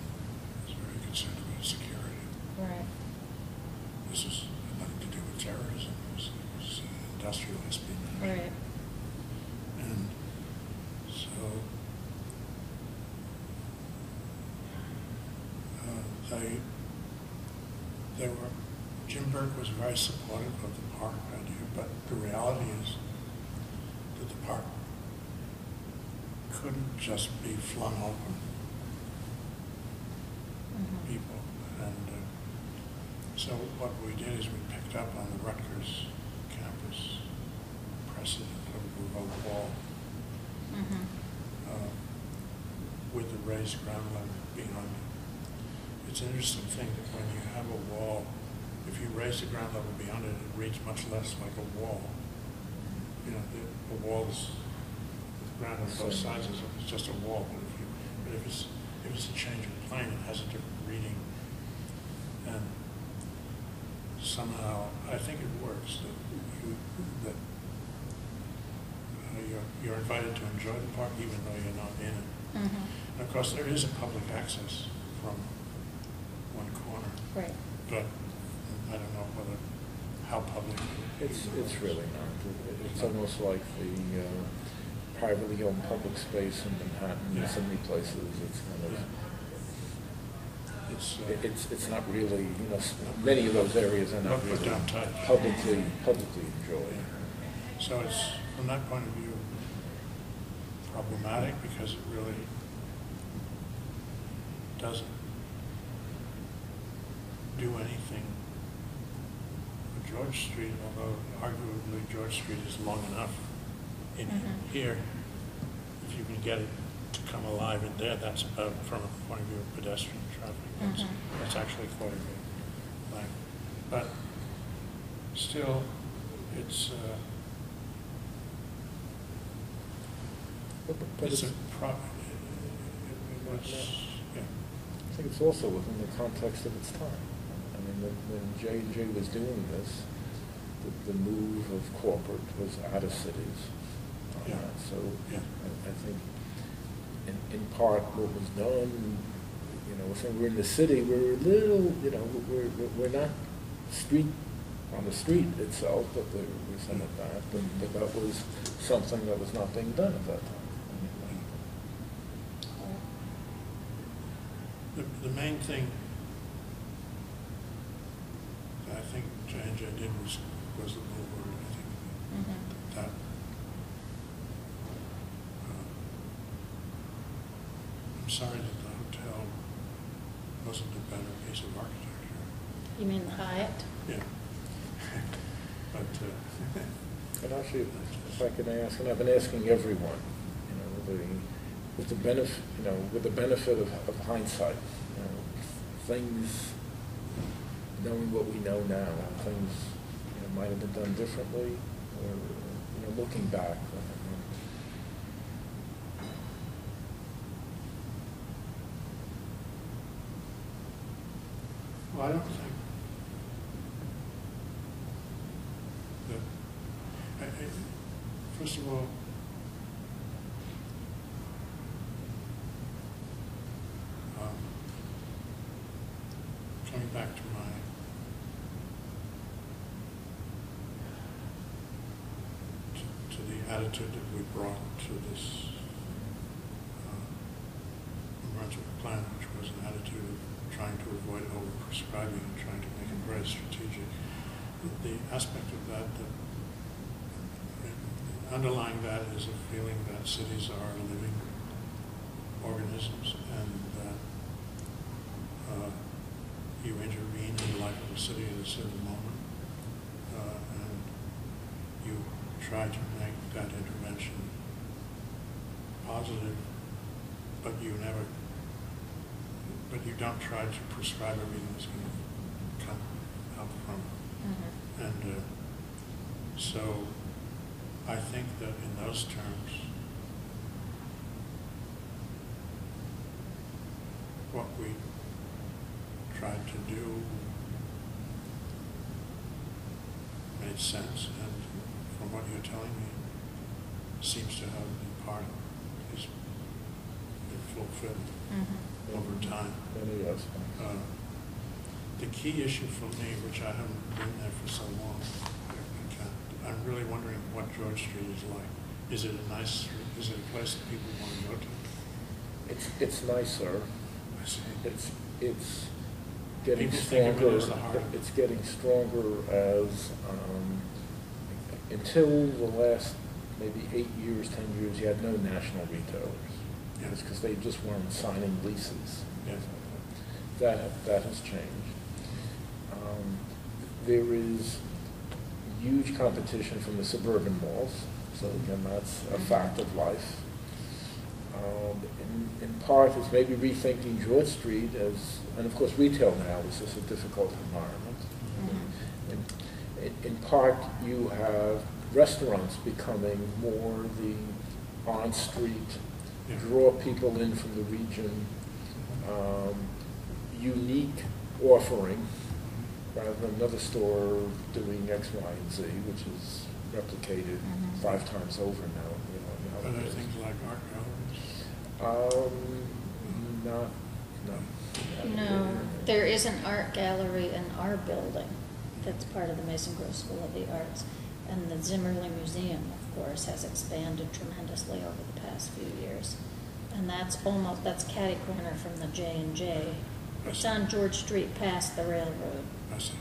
is very concerned about security. Right. This had nothing to do with terrorism, it was, it was uh, industrial espionage. Right. And so, uh, they, they were, Jim Burke was very supportive of the park idea, but the reality is that the park couldn't just be flung open Mhm. people. And uh, so what we did is we picked up on the Rutgers campus precedent of a remote wall Mhm. uh, with the raised ground level beyond it. It's an interesting thing that when you have a wall, if you raise the ground level beyond it, it reads much less like a wall. You know, the, the wall is, the ground on both sides is, it's just a wall, but if you, but if it's, if it's a change of plane, it has a different reading. And somehow, I think it works, that you, that uh, you're, you're invited to enjoy the park even though you're not in it. Mhm. And of course, there is a public access from one corner, Right. but I don't know whether, how public. It's, it's really not. It- It's almost like the uh, privately owned public space in Manhattan, in so many places, it's kind of, It's, uh, it's, it's not really, you know, s- many of those areas are not Not really down tight. publicly, publicly enjoyed. so it's, from that point of view, problematic because it really doesn't do anything for George Street, although arguably George Street is long enough in Mhm. here. If you can get it to come alive in there, that's about, from a point of view of pedestrian traffic, that's, Mhm. that's actually quite a good thing. But still, it's, uh, But- But it's it's, a pro, it- it was, yeah. I think it's also within the context of its time. I mean, when, when J and J was doing this, the, the move of corporate was out of cities. Uh, Yeah. So Yeah. I, I think in, in part what was done, you know, if we're in the city, we're a little, you know, we're, we're- we're not street, on the street itself, but there was some of that, but, but that was something that was not being done at that time. The, the main thing that I think J and J did was, was the billboard, I think Mhm. that, uh, I'm sorry that the hotel wasn't a better piece of architecture. You mean the Hyatt? Yeah. But, uh, And actually, if I could ask, and I've been asking everyone, you know, the, with the benefit, you know, with the benefit of, of hindsight, you know, things, knowing what we know now, things, you know, might have been done differently, or, you know, looking back. I don't think that, I, I, first of all, um, coming back to my to, to the attitude that we brought to this uh, Brunswick plan, which was an attitude of trying to avoid over-prescribing and trying to make it very strategic. The- The aspect of that, that underlying that is a feeling that cities are living organisms and that uh, you intervene in the life of a city at a certain moment, uh, and you try to make that intervention positive, but you never, but you don't try to prescribe everything that's going to come out from it. Mhm. And uh, so I think that in those terms, what we tried to do made sense, and from what you're telling me, seems to have been part, of is been fulfilled Mhm. Over time. Many aspects. Uh, The key issue for me, which I haven't been there for so long, I can't, I'm really wondering what George Street is like. Is it a nice, street? is it a place that people want to go to? It's, it's nicer, I see. it's, it's getting People think of it stronger, as the heart. it's getting stronger as, um, until the last maybe eight years, ten years, you had no national retailers. Yeah. It's because they just weren't signing leases. Yeah. That, that has changed. Um, There is huge competition from the suburban malls, so again, that's a fact of life. Um, In, in part, it's maybe rethinking George Street as, and of course, retail now is just a difficult environment. In, in- in part, you have restaurants becoming more the on-street, Yeah. Draw people in from the region, um, unique offering, rather than another store doing X, Y, and Z, which is replicated Mhm. five times over now, you know. Are there nowadays. things like art galleries? Um, not, no. No. There is an art gallery in our building that's part of the Mason Gross School of the Arts. And the Zimmerli Museum, of course, has expanded tremendously over the past few years. And that's almost, that's catty corner from the J and J. It's on George Street past the railroad. I see.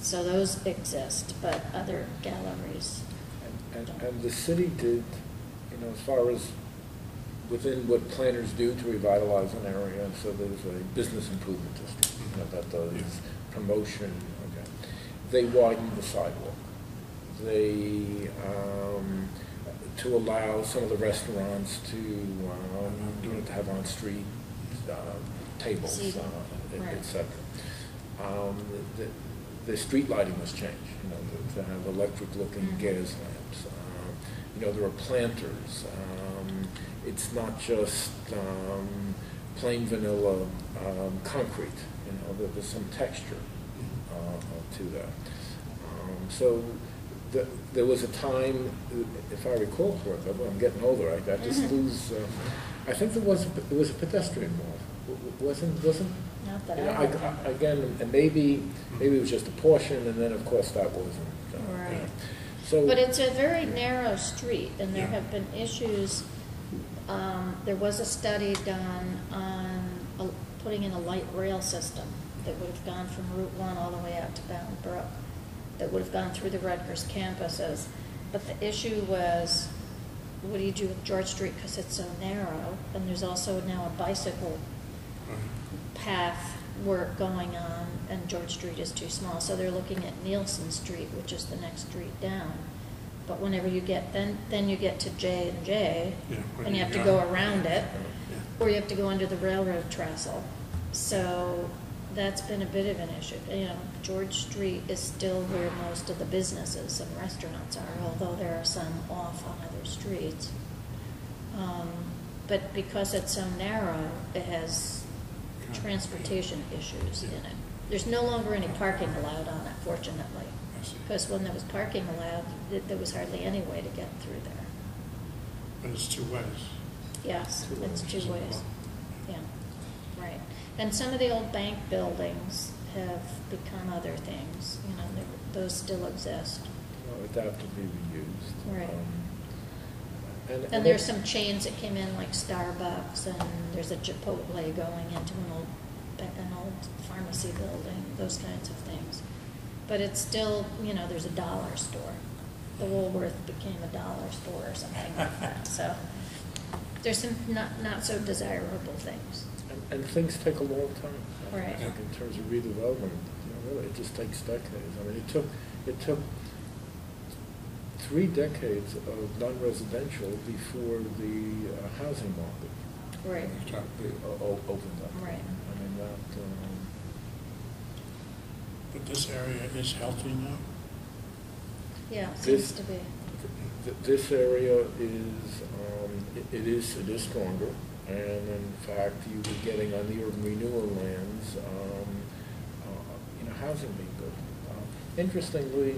So those exist, but other galleries. And, and- and the city did, you know, as far as within what planners do to revitalize an area, so there's a business improvement district, you know, that does Yeah. promotion, okay. They widened the sidewalk. They, um, to allow some of the restaurants to, um, you know, to have on-street, uh, tables, uh, Right. et cetera. Um, the, the street lighting was changed, you know, to- to have electric-looking Mhm. gas lamps. Um, You know, there are planters. Um, It's not just um, plain vanilla um, concrete, you know, there- there's some texture uh, to that. Um, So the- there was a time, if I recall correctly, well, I'm getting older, I I just Mhm. lose, uh, I think there was, a- there was a pedestrian w- wasn't, wasn't? Not that You know, I I- Again, and maybe, maybe it was just a portion, and then, of course, that wasn't. uh, Right. So. But it's a very narrow street, and there Yeah. have been issues. Um, There was a study done on a- putting in a light rail system that would have gone from Route One all the way out to Bound Brook, that would have gone through the Rutgers campuses. But the issue was, what do you do with George Street, because it's so narrow? And there's also now a bicycle Right. path work going on, and George Street is too small, so they're looking at Neilson Street, which is the next street down. But whenever you get, then, then you get to J and J, Yeah, and you you have to go- go around it, or you have to go under the railroad trestle. So that's been a bit of an issue. You know, George Street is still where most of the businesses and restaurants are, although there are some off on other streets. Um, But because it's so narrow, it has transportation issues in it. There's no longer any parking allowed on it, fortunately. Because when there was parking allowed, th- there was hardly any way to get through there. But it's two ways. Yes, Two it's ways. two ways. And some of the old bank buildings have become other things, you know, those still exist. you know, adaptively reused. Right. Um, And there's some chains that came in, like Starbucks, and there's a Chipotle going into an old, an old pharmacy building, those kinds of things. But it's still, you know, there's a dollar store. The Woolworth became a dollar store or something like that, so there's some not, not so desirable things. And, and things take a long time. I Right. think In terms of redevelopment, you know, really, it just takes decades. I mean, it took, it took three decades of non-residential before the uh, housing market Right, Exactly. o- o- opened up. Right. I mean, that, um, But this area is healthy now? yeah, it This- seems to be. th- this area is, um, it it is, it is stronger. And in fact, you were getting on the urban renewal lands, um, uh, you know, housing being built. Uh, Interestingly,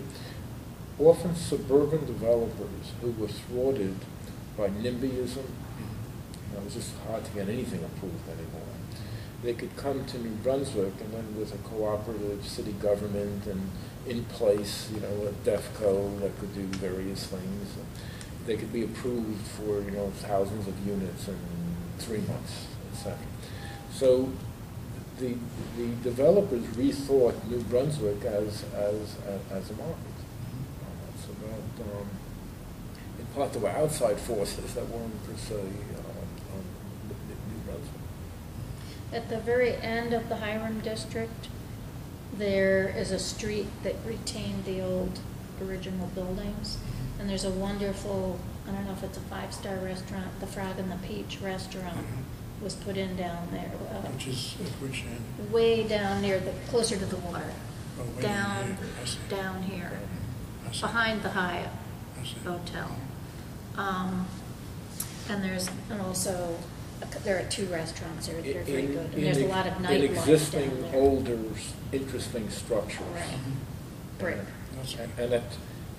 often suburban developers who were thwarted by NIMBYism, you know, it was just hard to get anything approved anymore. They could come to New Brunswick and then with a cooperative city government and in place, you know, a DevCo that could do various things. They could be approved for, you know, thousands of units in three months, etc. So the, the developers rethought New Brunswick as, as, as a market. So that, um, in part, there were outside forces that weren't per se, uh, um, New Brunswick. At the very end of the Hiram District, there is a street that retained the old original buildings. And there's a wonderful, I don't know if it's a five-star restaurant, the Frog and the Peach Restaurant Mhm. was put in down there. uh, Which is, at which end? Way down near the, closer to the water. Oh, way Down, here. I see. down here, I see. behind the Hyatt I see. Hotel. Um, And there's, and also, there are two restaurants, they're, they're very In- good. And there's a ex- lot of In nightlife down existing, there. older, s- interesting structures. Right. Mhm. Brick. That's And- good. And at,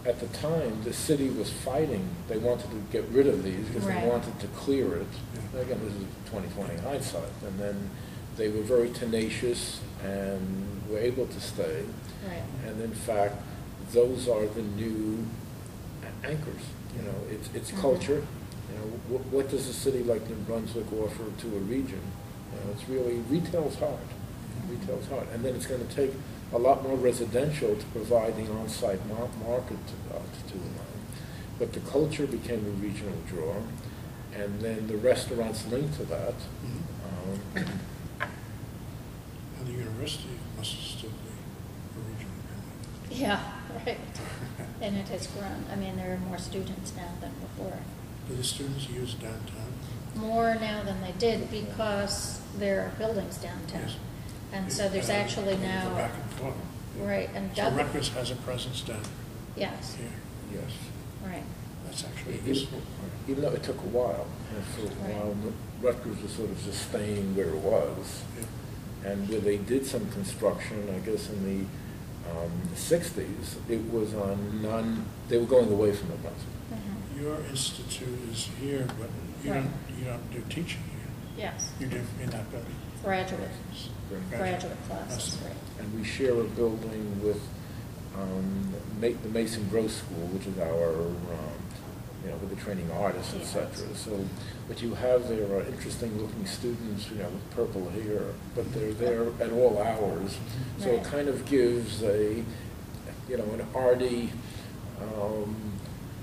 at the time, the city was fighting, they wanted to get rid of these because they Right. wanted to clear it. Yeah. Again, this is twenty twenty hindsight. And then they were very tenacious and were able to stay. Right. And in fact, those are the new a- anchors, you know, it's, it's Mhm. culture. You know, what, what does a city like New Brunswick offer to a region? You know, it's really, retail's hard, retail's hard. And then it's gonna take a lot more residential to provide the on-site mar- market to, uh, to, but the culture became a regional draw, and then the restaurants linked to that. Mhm. Um, And the university must still be a regional community. Yeah, right. And it has grown. I mean, there are more students now than before. Do the students use downtown? More now than they did because there are buildings downtown. Yes. And so there's actually they go now, Back and forth. right, and So double, Rutgers has a presence down yes, here. Yes. right. That's actually Even useful. even though it took a while, and for a Right. while, Rutgers was sort of just staying where it was. Yeah. And where they did some construction, I guess in the um, sixties, it was on non, they were going away from the Brunswick. Mhm. Your institute is here, but you Right. don't, you don't do teaching here. Yes, You do in that building. graduate, graduate That's- classes, right. And we share a building with um, Ma- the Mason Gross School, which is our, um, you know, with the training artists, et cetera. So what you have there are interesting-looking students, you know, with purple hair, but they're there at all hours. So it Right. kind of gives a, you know, an arty, um,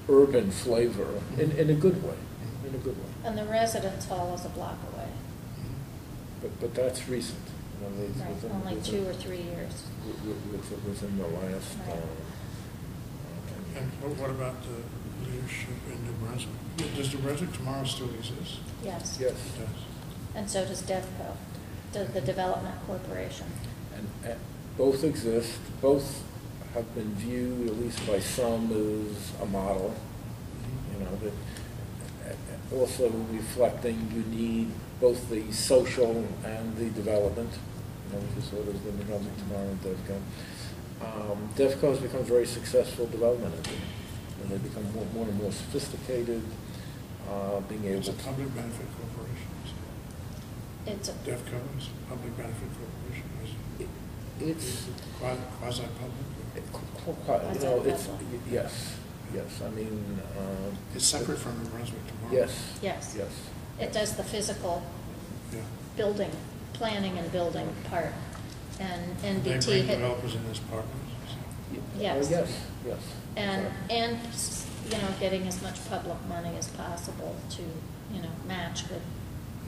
urban flavor in, in a good way, in a good way. And the residence hall is a block away, But, but that's recent. you know, it's right, within- only within- two or three years. wi- wi- with- Within the last, Right. um, uh, And what- what about the leadership in New Brunswick? Does New Brunswick tomorrow still exist? Yes. Yes. It does. And so does DevCo, the, the Development Corporation. And uh, both exist, both have been viewed, at least by some, as a model, you know, that uh, also reflecting you need both the social and the development, you know, which is sort the New Brunswick Tomorrow and DevCo. Um, DevCo has become a very successful development entity, and they become more, more and more sophisticated, uh, being able It's a to. public benefit corporation. It's a, DevCo is a public benefit corporation. Is it- It's, it quasi-public? qu- qu- you know, it's, Quasi-public. yes, yes, I mean. um, It's separate from New Brunswick tomorrow? Yes. Yes. Yes. It does the physical Yeah. building, planning and building part. And They NBT bring had, developers in as partners? Yes. Oh, yes, yes. and, and, you know, getting as much public money as possible to, you know, match with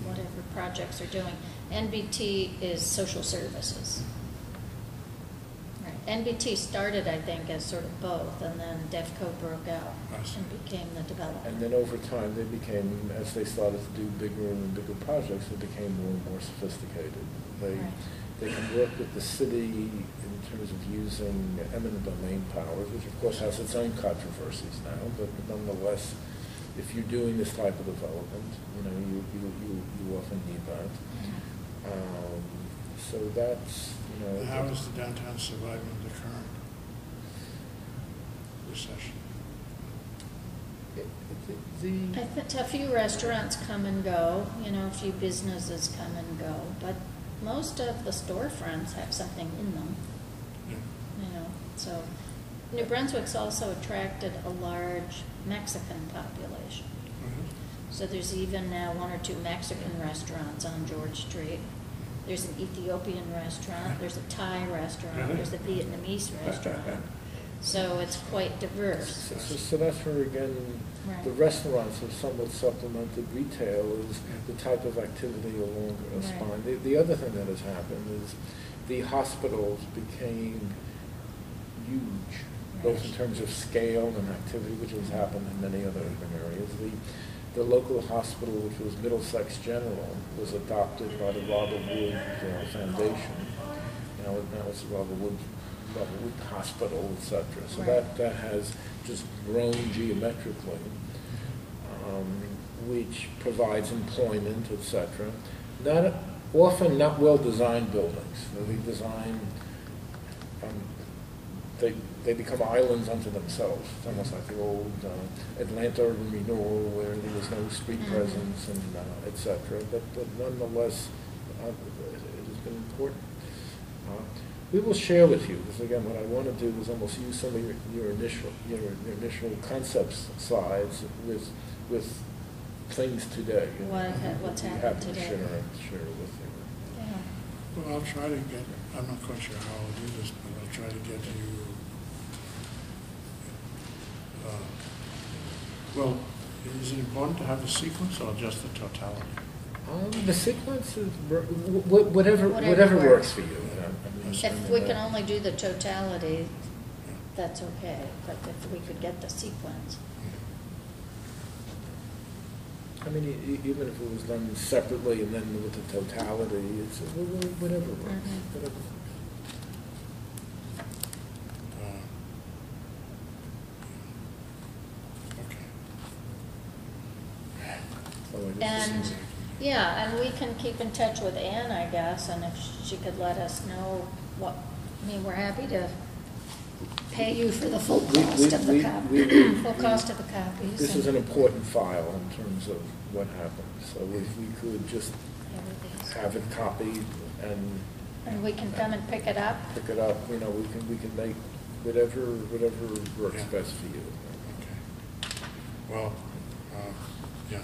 whatever projects are doing. NBT is social services. NBT started, I think, as sort of both, and then DevCo broke out I see. and became the developer. And then over time, they became, as they started to do bigger and bigger projects, they became more and more sophisticated. They, Right. they can work with the city in terms of using eminent domain powers, which of course has its own controversies now, but nonetheless, if you're doing this type of development, you know, you, you, you, you often need that. Mhm. Um, So that's, know. How is the downtown surviving the current recession? it- it- The. I think a few restaurants come and go, you know, a few businesses come and go, but most of the storefronts have something in them, Yeah. you know, so. New Brunswick's also attracted a large Mexican population. Mhm. So there's even now one or two Mexican restaurants on George Street. There's an Ethiopian restaurant, there's a Thai restaurant, there's a Vietnamese uh-huh. restaurant. So it's quite diverse. So, so- so that's where, again, the Right. restaurants have somewhat supplemented retail is the type of activity along a Right. spine. The, the other thing that has happened is the hospitals became huge, both in terms of scale and activity, which has happened in many other urban areas. The, the local hospital, which was Middlesex General, was adopted by the Robert Wood uh, Foundation. You know, now it's the Robert Wood, Robert Wood Hospital, et cetera. So Right. that, that has just grown geometrically, um, which provides employment, et cetera. Not, often not well-designed buildings. They design, um, they, they become islands unto themselves. It's almost like the old uh, Atlanta urban renewal where there was no street Mhm. presence and uh, et cetera. But, but nonetheless, Uh, It has been important. Uh, We will share with you, because again, what I want to do is almost use some of your, your initial, your your initial concepts slides with, with things today. What ha- what's We happened have to today. Share, share with you. Yeah. Well, I'll try to get, I'm not quite sure how I'll do this, but I'll try to get you, uh, well, is it important to have the sequence or just the totality? Um, the sequence is, wh- wh- whatever, Whatever whatever works works. for you. you know, I mean, If we can only do the totality, that's okay, but if we could get the sequence. I mean, e- e- even if it was done separately and then with the totality, it's, wh- wh- whatever works, Mhm. whatever works. Uh, Okay. So I just- And, yeah, and we can keep in touch with Ann, I guess, and if she could let us know what, I mean, we're happy to pay you for the full We- we- cost of the we- cop, we- we- full cost of the copies. This is and an important file in terms of what happened, so if we could just everything's- have it copied and And we can come and pick it up? pick it up, you know, we can, we can make whatever, whatever works Yeah. best for you. Okay. Well, uh, yeah.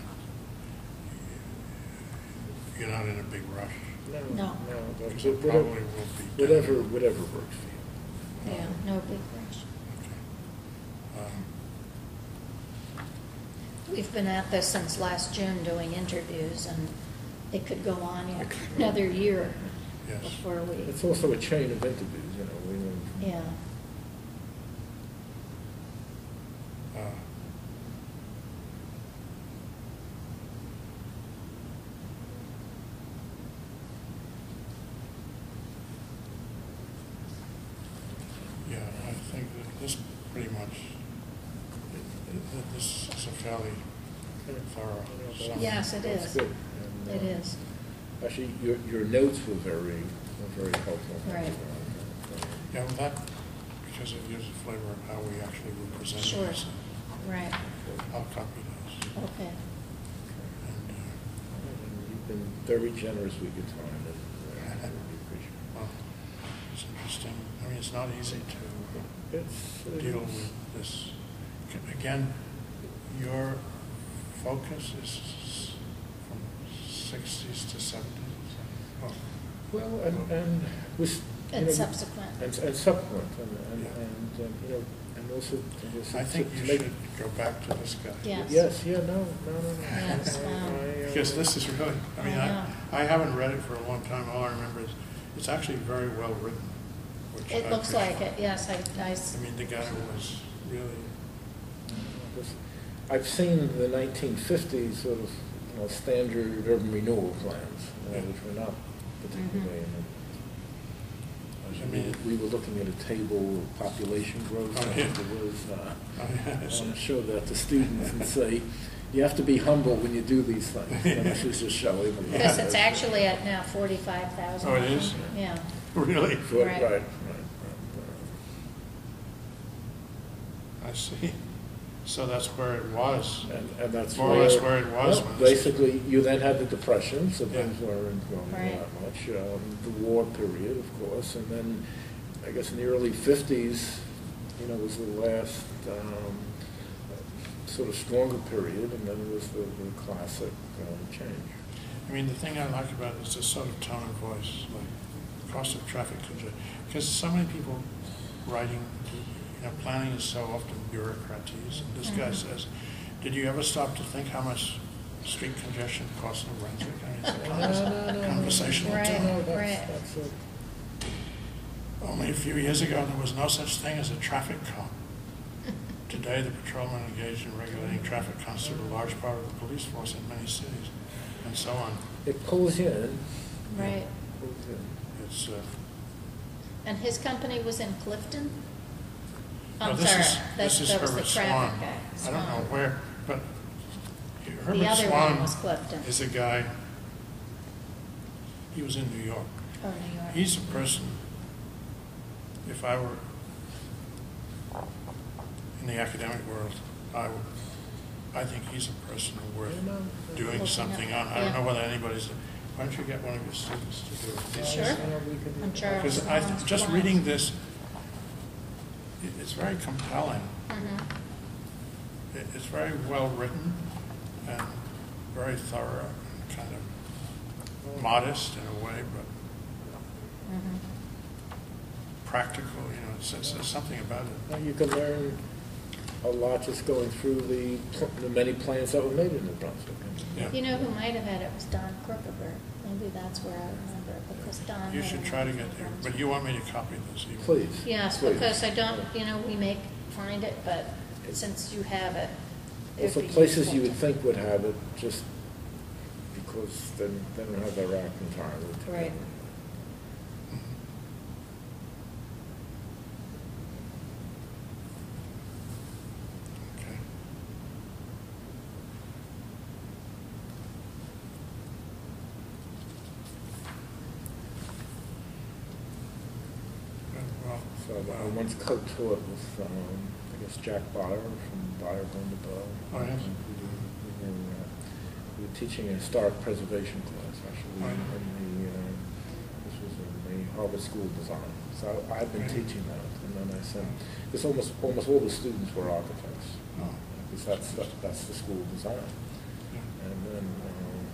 You're not in a big rush. No, No. no, but Because it whatever, probably will be. done. whatever, whatever works for you. Yeah, no big rush. Okay. Um, We've been at this since last June doing interviews, and it could go on yet another year Yes. before we, It's also a chain of interviews, you know, we, don't- yeah. uh, Yeah, I think that this pretty much, that this is a fairly thorough summary. Yes, it That's is. good. And, It uh, is. Actually, your, your notes were very, were very helpful. Right. Yeah, well, that, because it gives a flavor of how we actually will present Sure. this. Right, I'll copy those. okay. And, uh, And You've been very generous with your time, and uh, we appreciate well, it's interesting. I mean, it's not easy to it. It's, uh, deal with this. Again, your focus is from sixties to seventies? Well, and, and with. you And know, subsequent. And, and subsequent, and, and, Yeah. and, um, you know, and also. to- to- I think to you make- should go back to this guy. Yes. Yes, yeah, no, no, no, no. Yes, I- um, I, uh, Because this is really, I mean, I know. I, I haven't read it for a long time. All I remember is, it's actually very well written, which I It looks like appreciate. it, yes, I, I s- I mean, the guy was really, This- I've seen the nineteen fifties sort of, you know, standard urban renewal plans, you know, Yeah. which were not particularly. Mhm. I mean, We were looking at a table of population growth, Oh, and yeah. it was, uh, I mean, I it's- want to show that to students and say, you have to be humble when you do these things. And this is just showing them. because it's actually at now forty-five thousand. Oh, it is? Yeah, really, Right, Right. right, right. I see. So that's where it was. And, and that's More or less where it was well, when this- Basically, you then had the depression, so Yeah. things weren't growing Right. that much. Um, The war period, of course, and then, I guess in the early fifties, you know, was the last, um, sort of stronger period, and then it was the, the classic, um, change. I mean, the thing I like about it is the sort of tone of voice, like cost of traffic congestion. Because so many people writing, you know, planning is so often bureaucratese. And this guy Mhm. says, did you ever stop to think how much street congestion costs in Brunswick? I mean, it's a No, no, no, no. conversational Right. tone. No, that's- right. that's it. Only a few years ago, there was no such thing as a traffic cop. Today, the patrolman engaged in regulating traffic constitute a large part of the police force in many cities, and so on. It pulls you in. right. pulls in. It's, uh, And his company was in Clifton? No, I'm this sorry, is- that, this is that was the Herbert traffic Swan. guy. I don't know Swan. where, but Herbert The other one Swan was Clifton. is a guy, he was in New York. Oh, New York. He's a person, if I were in the academic world, I would, I think he's a person worth Yeah, doing Looking something on. I don't yeah. know whether anybody's, Why don't you get one of your students to do it? Sure. Yeah, we could do I'm that. sure. Because I, just reading this, it- it's very compelling. Mhm. It- It's very well written and very thorough, and kind of modest in a way, but Mhm. practical, you know, it's, it's there's something about it. Well, You can learn a lot just going through the, pl- the many plans that were made in New Brunswick. Yeah. You know who might have had it was Don Crookerberg. Maybe that's where I remember it, because Don. You should try to get there, but you want me to copy this? even? Please. Yes, please. because I don't, you know, we may find it, but since you have it. Well, it'd for be places you would to- think would have it, just because they they don't have their act entirely together. Right. Okay. Good, So I once co-taught with, um, I guess, Jack Beyer from Beyer Blinder Belle. Oh, yes. We were, we were, uh, we were teaching a historic preservation class, actually, Oh, in the, uh, this was in the Harvard School of Design. So I've been Right. teaching that, and then I said, because almost, almost all the students were architects. Oh. Because that's, that- that's the school of design. yeah. And then, um,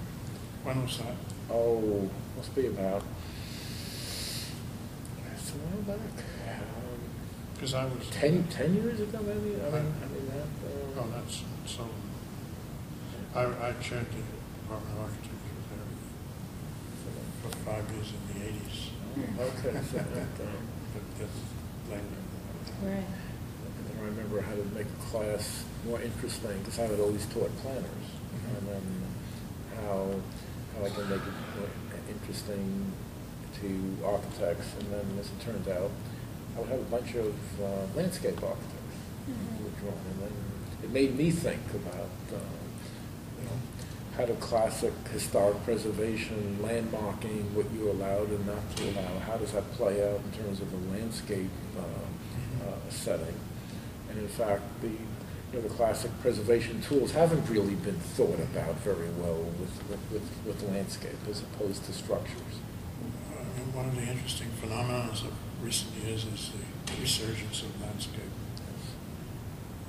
When was that? oh, must be about, a while back. Um, Because I was. Ten, ten years ago, maybe? I mean, I mean, that, uh, Oh, that's, so, I, I chaired the Department of Architecture there for five years in the eighties, Okay, so that, um, but that's later. Right. and then I remember how to make a class more interesting, because I had always taught planners. And then how, how I can make it more interesting to architects. And then, as it turns out, I would have a bunch of uh, landscape architects who Mhm. were drawn. And it made me think about, um, you know, how to classic historic preservation, landmarking, what you're allowed and not to allow, how does that play out in terms of a landscape uh, uh, setting? And in fact, the, you know, the classic preservation tools haven't really been thought about very well with, with- with, with landscape as opposed to structures. Uh, One of the interesting phenomena is of recent years is the resurgence of landscape,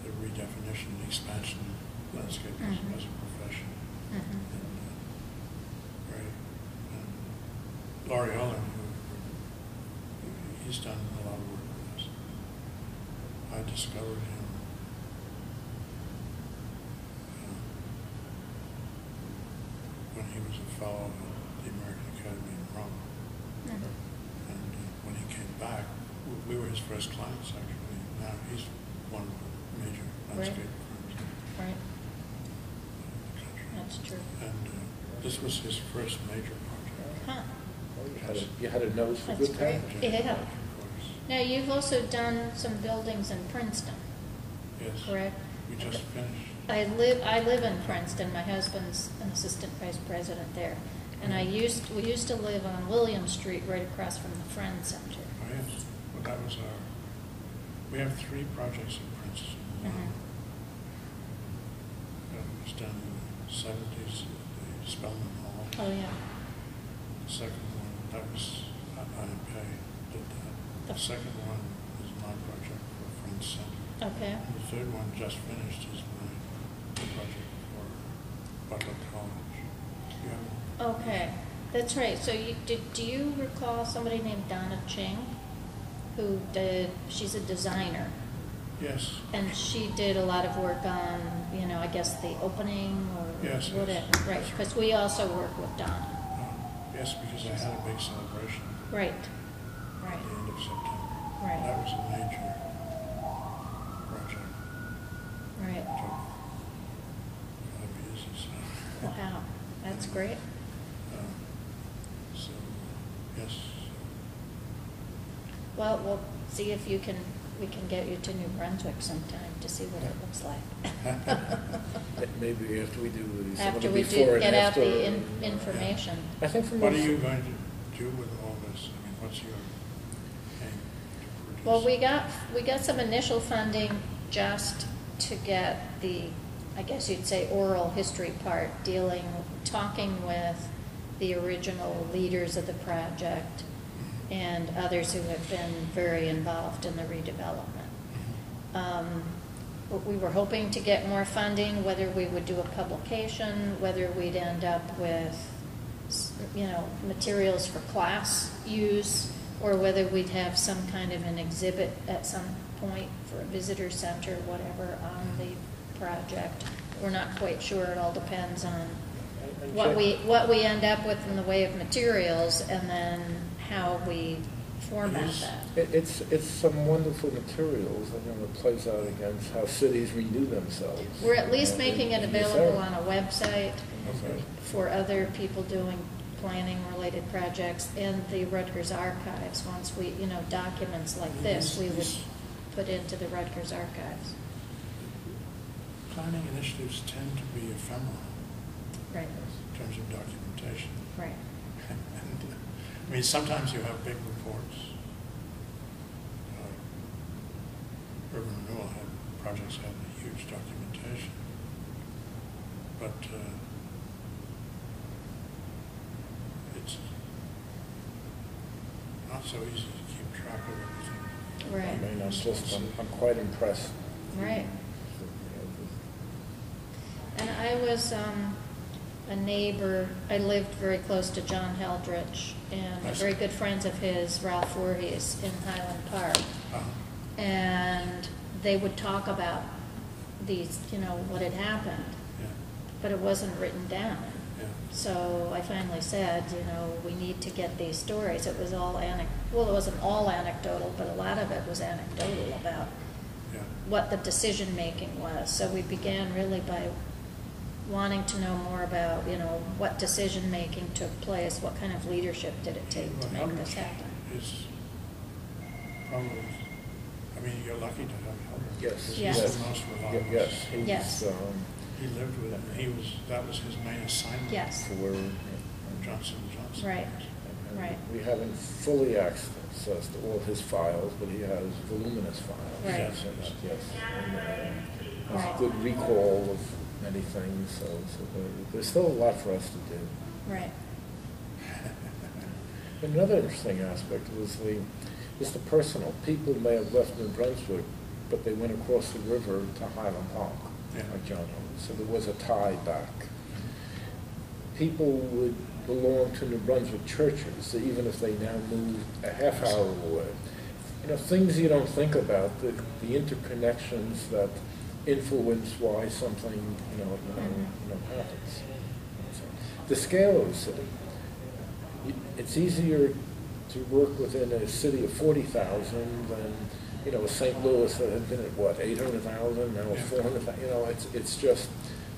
the redefinition, the expansion of landscape as, Mhm. as a profession. Mhm. And, uh, Right, and Laurie Olin, who, who- he's done a lot of work with us. I discovered him uh, when he was a fellow at the American Academy in Rome. Mhm. And uh, when he came back, w- we were his first clients, actually. Now he's one of the major Right. landscape firms in Right, the country. that's true. And uh, this was his first major project. Huh. You had a, you had a nose for That's good great. times. Yeah. Of course. Now, you've also done some buildings in Princeton, Yes. correct? We just finished. I live, I live in Princeton, my husband's an assistant vice president there. And I used, we used to live on William Street, right across from the Friends Center. Oh, yes. That was our, we have three projects in Princeton. Mhm. that was done in the seventies, the Spelman Hall. Oh, yeah. The second one, that was, I I did that. The The- second one is my project for Friends Center. Okay, And the third one just finished is my project for Butler College. You have, okay. That's right. So you, did, do you recall somebody named Donna Ching? Who did, she's a designer. yes, And she did a lot of work on, you know, I guess the opening or Yes, yes. whatever. Right, because we also work with Donna. uh, yes, because I had a big celebration Right, at right, the end of September. Right. That was a major project. right. Took five years or so. Wow, that's great. Um, So, yes, Well, we'll see if you can, we can get you to New Brunswick sometime to see what it looks like. Maybe after we do the, some of After we before do, and get out after. the in- uh, information. I think from. what are you going to do with all this? I mean, what's your aim to produce? Well, we got, we got some initial funding just to get the, I guess you'd say oral history part, dealing, talking with the original leaders of the project and others who have been very involved in the redevelopment. Um, We were hoping to get more funding, whether we would do a publication, whether we'd end up with, you know, materials for class use, or whether we'd have some kind of an exhibit at some point for a visitor center, whatever, on the project. We're not quite sure, it all depends on what we, what we end up with in the way of materials, and then how we format Yes. that. It- It's, it's some wonderful materials, and then it plays out against how cities renew themselves. We're at least making it in available on a website Okay. for other people doing planning-related projects, in the Rutgers Archives, once we, you know, documents like this, we would put into the Rutgers Archives. Planning initiatives tend to be ephemeral Right, in terms of documentation. right. And, I mean, sometimes you have big reports. Uh, Urban renewal had, projects had huge documentation. But, uh, it's not so easy to keep track of everything. I Right, mean, I'm just, I'm I'm quite impressed. right. And I was um, a neighbor, I lived very close to John Heldrich, and Nice. very good friends of his, Ralph Voorhees, in Highland Park. Uh, And they would talk about these, you know, what had happened, Yeah, but it wasn't written down. yeah. So I finally said, you know, we need to get these stories. It was all anec, well, it wasn't all anecdotal, but a lot of it was anecdotal about Yeah. what the decision-making was. So we began really by wanting to know more about, you know, what decision-making took place, what kind of leadership did it take to make this happen? Is probably, I mean, you're lucky to have Heldrich. Yes. He's Yes. the most Ye- reliable. Yes, he's, Yes. um, He lived with him, he was, that was his main assignment. Yes, for, Johnson and Johnson. Right. and Right. We haven't fully accessed all his files, but he has voluminous files. Right. Yes, Yes, and, uh, Right. good recall of many things, so, so there- there's still a lot for us to do. right, Another interesting aspect was the, is the personal. People may have left New Brunswick, but they went across the river to Highland Park, Yeah. like John Owen. So there was a tie back. People would belong to New Brunswick churches, even if they now moved a half hour away. You know, things you don't think about, the, the interconnections that influence why something, you know, you know, Mhm. you know happens. The scale of the city. It's easier to work within a city of forty thousand than, you know, a St. Louis that had been at what, eight hundred thousand, now it's Yeah. four hundred thousand, you know, it's, it's just,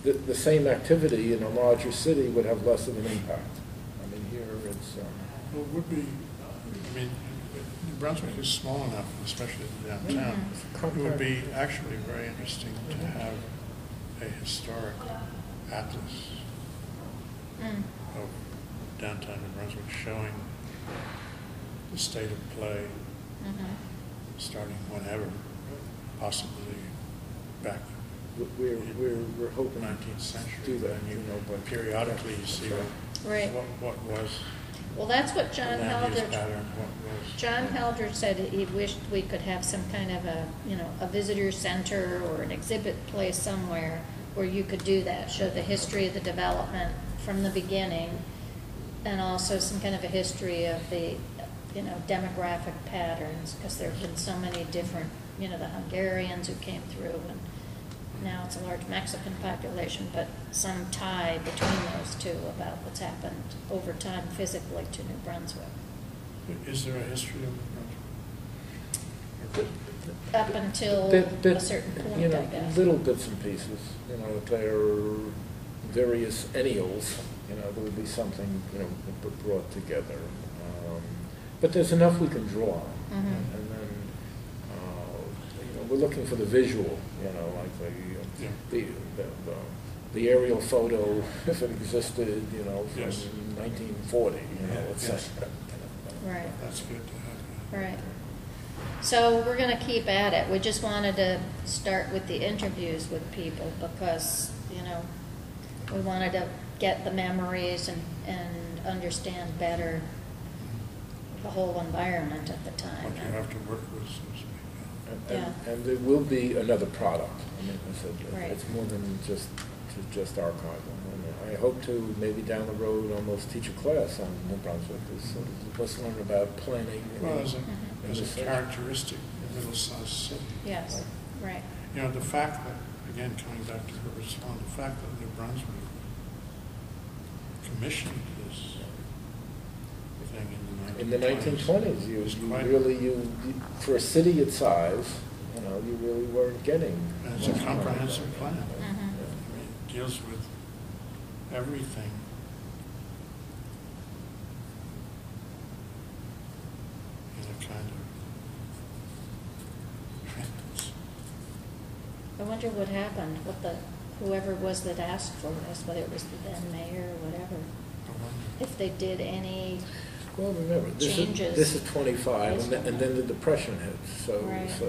the, the same activity in a larger city would have less of an impact. I mean, here it's, um, Well, it would be, I mean, New Brunswick is small enough, especially downtown. Mhm. It would be actually very interesting to have a historic atlas Mm, of downtown New Brunswick showing the state of play, mhm. starting whenever, possibly back we're, we're, we're hoping nineteenth century. do that, And you know, but. Periodically, you see what, Right. what, what was Well, that's what John land use Heldrich, pattern, what was. John Heldrich said he wished we could have some kind of a, you know, a visitor center or an exhibit place somewhere where you could do that, show the history of the development from the beginning, and also some kind of a history of the, you know, demographic patterns, because there have been so many different, you know, the Hungarians who came through, and now it's a large Mexican population, but some tie between those two about what's happened over time physically to New Brunswick. Is there a history of New Brunswick? Up until There- there- a certain point, You point, know, I guess. little bits and pieces, you know, there are various ennials, you know, there would be something, you know, brought together. Um, But there's enough we can draw on. Mhm. And then, uh, you know, we're looking for the visual, you know, like the, Yeah. the, the- the- the aerial photo, if it existed, you know, Yes. from nineteen forty, you know, Yeah, et yes. cetera. Right, That's good to have. right. So we're gonna keep at it. We just wanted to start with the interviews with people because, you know, we wanted to get the memories and, and understand better the whole environment at the time. What you have to work with, so to speak. And- Yeah. And, and there will be another product. I mean, I said, Right. it's more than just, to just archival. And I hope to, maybe down the road, almost teach a class on New Brunswick, is, uh, let's learn about planning. and- Well, as a, Mhm. as a characteristic of middle-sized city. Yes, right. You know, the fact that, again, coming back to Herbert Swan, the fact that New Brunswick commissioned this thing in In the the nineteen nineteen twenties. twenties, you, It's you really, you, you- for a city its size, you know, you really weren't getting. And it's a much money. comprehensive plan. Mhm. I mean, it deals with everything. In a kind of. I wonder what happened, what the, whoever it was that asked for this, whether it was the then mayor or whatever, if they did any, Well, remember, this is, Changes. this is twenty-five, and then, and then the depression hit, so, Right. so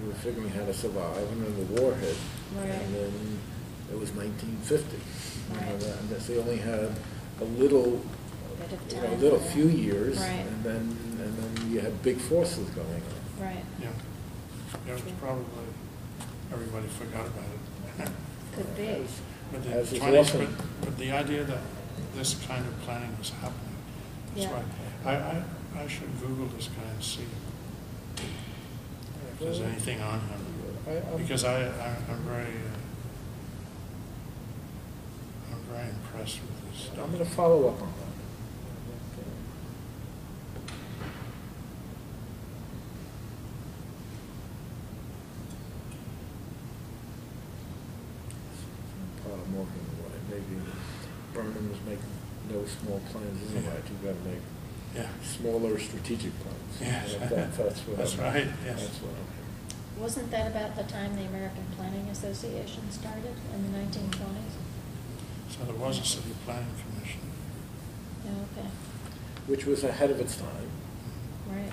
you were figuring how to survive, and then the war hit. Right. And then it was nineteen fifty. Right. And that- they only had a little, bit of you know, a little for few years. Right. And then, and then you had big forces going on. Right, Yeah, yeah, it was probably, everybody forgot about it. could be. But the As is twenties, often. but, but the idea that this kind of planning was happening, that's Yeah. why, I, I, I should Google this guy and see if there's anything on him. I- Because I, I- I'm very, uh, I'm very impressed with this. I'm gonna follow up on that. Part of working away, maybe Burnham's making no small plans anyway, you gotta make Yeah, smaller strategic plans. Yes. That- That's what. That's I'm- right, yes. That's what I'm Wasn't that about the time the American Planning Association started, in the nineteen twenties? so there was a city planning commission. Yeah, okay. Which was ahead of its time. right.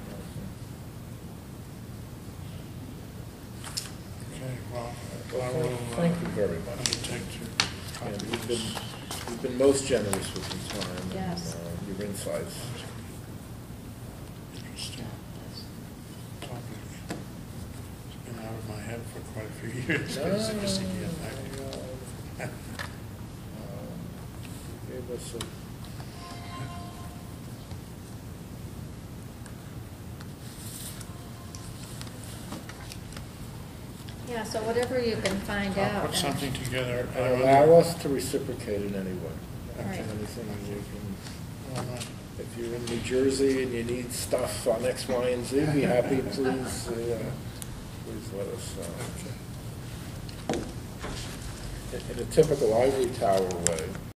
Okay, well, Well, I thank- will. uh, thank you very much. Undertake to And copy you've this. Been, you've been most generous with your time and Yes. uh, your insights. Interesting topic. It's been out of my head for quite a few years. No, but it's interesting to no, get no, to. no. Um, Gave us a, Yeah, so whatever you can find out. I'll put and- something together. I and wonder- allow us to reciprocate in any way. Right. Anything you can, uh, if you're in New Jersey and you need stuff on X, Y, and Z, be happy, please, uh, please let us know. okay. In in a typical ivory tower way,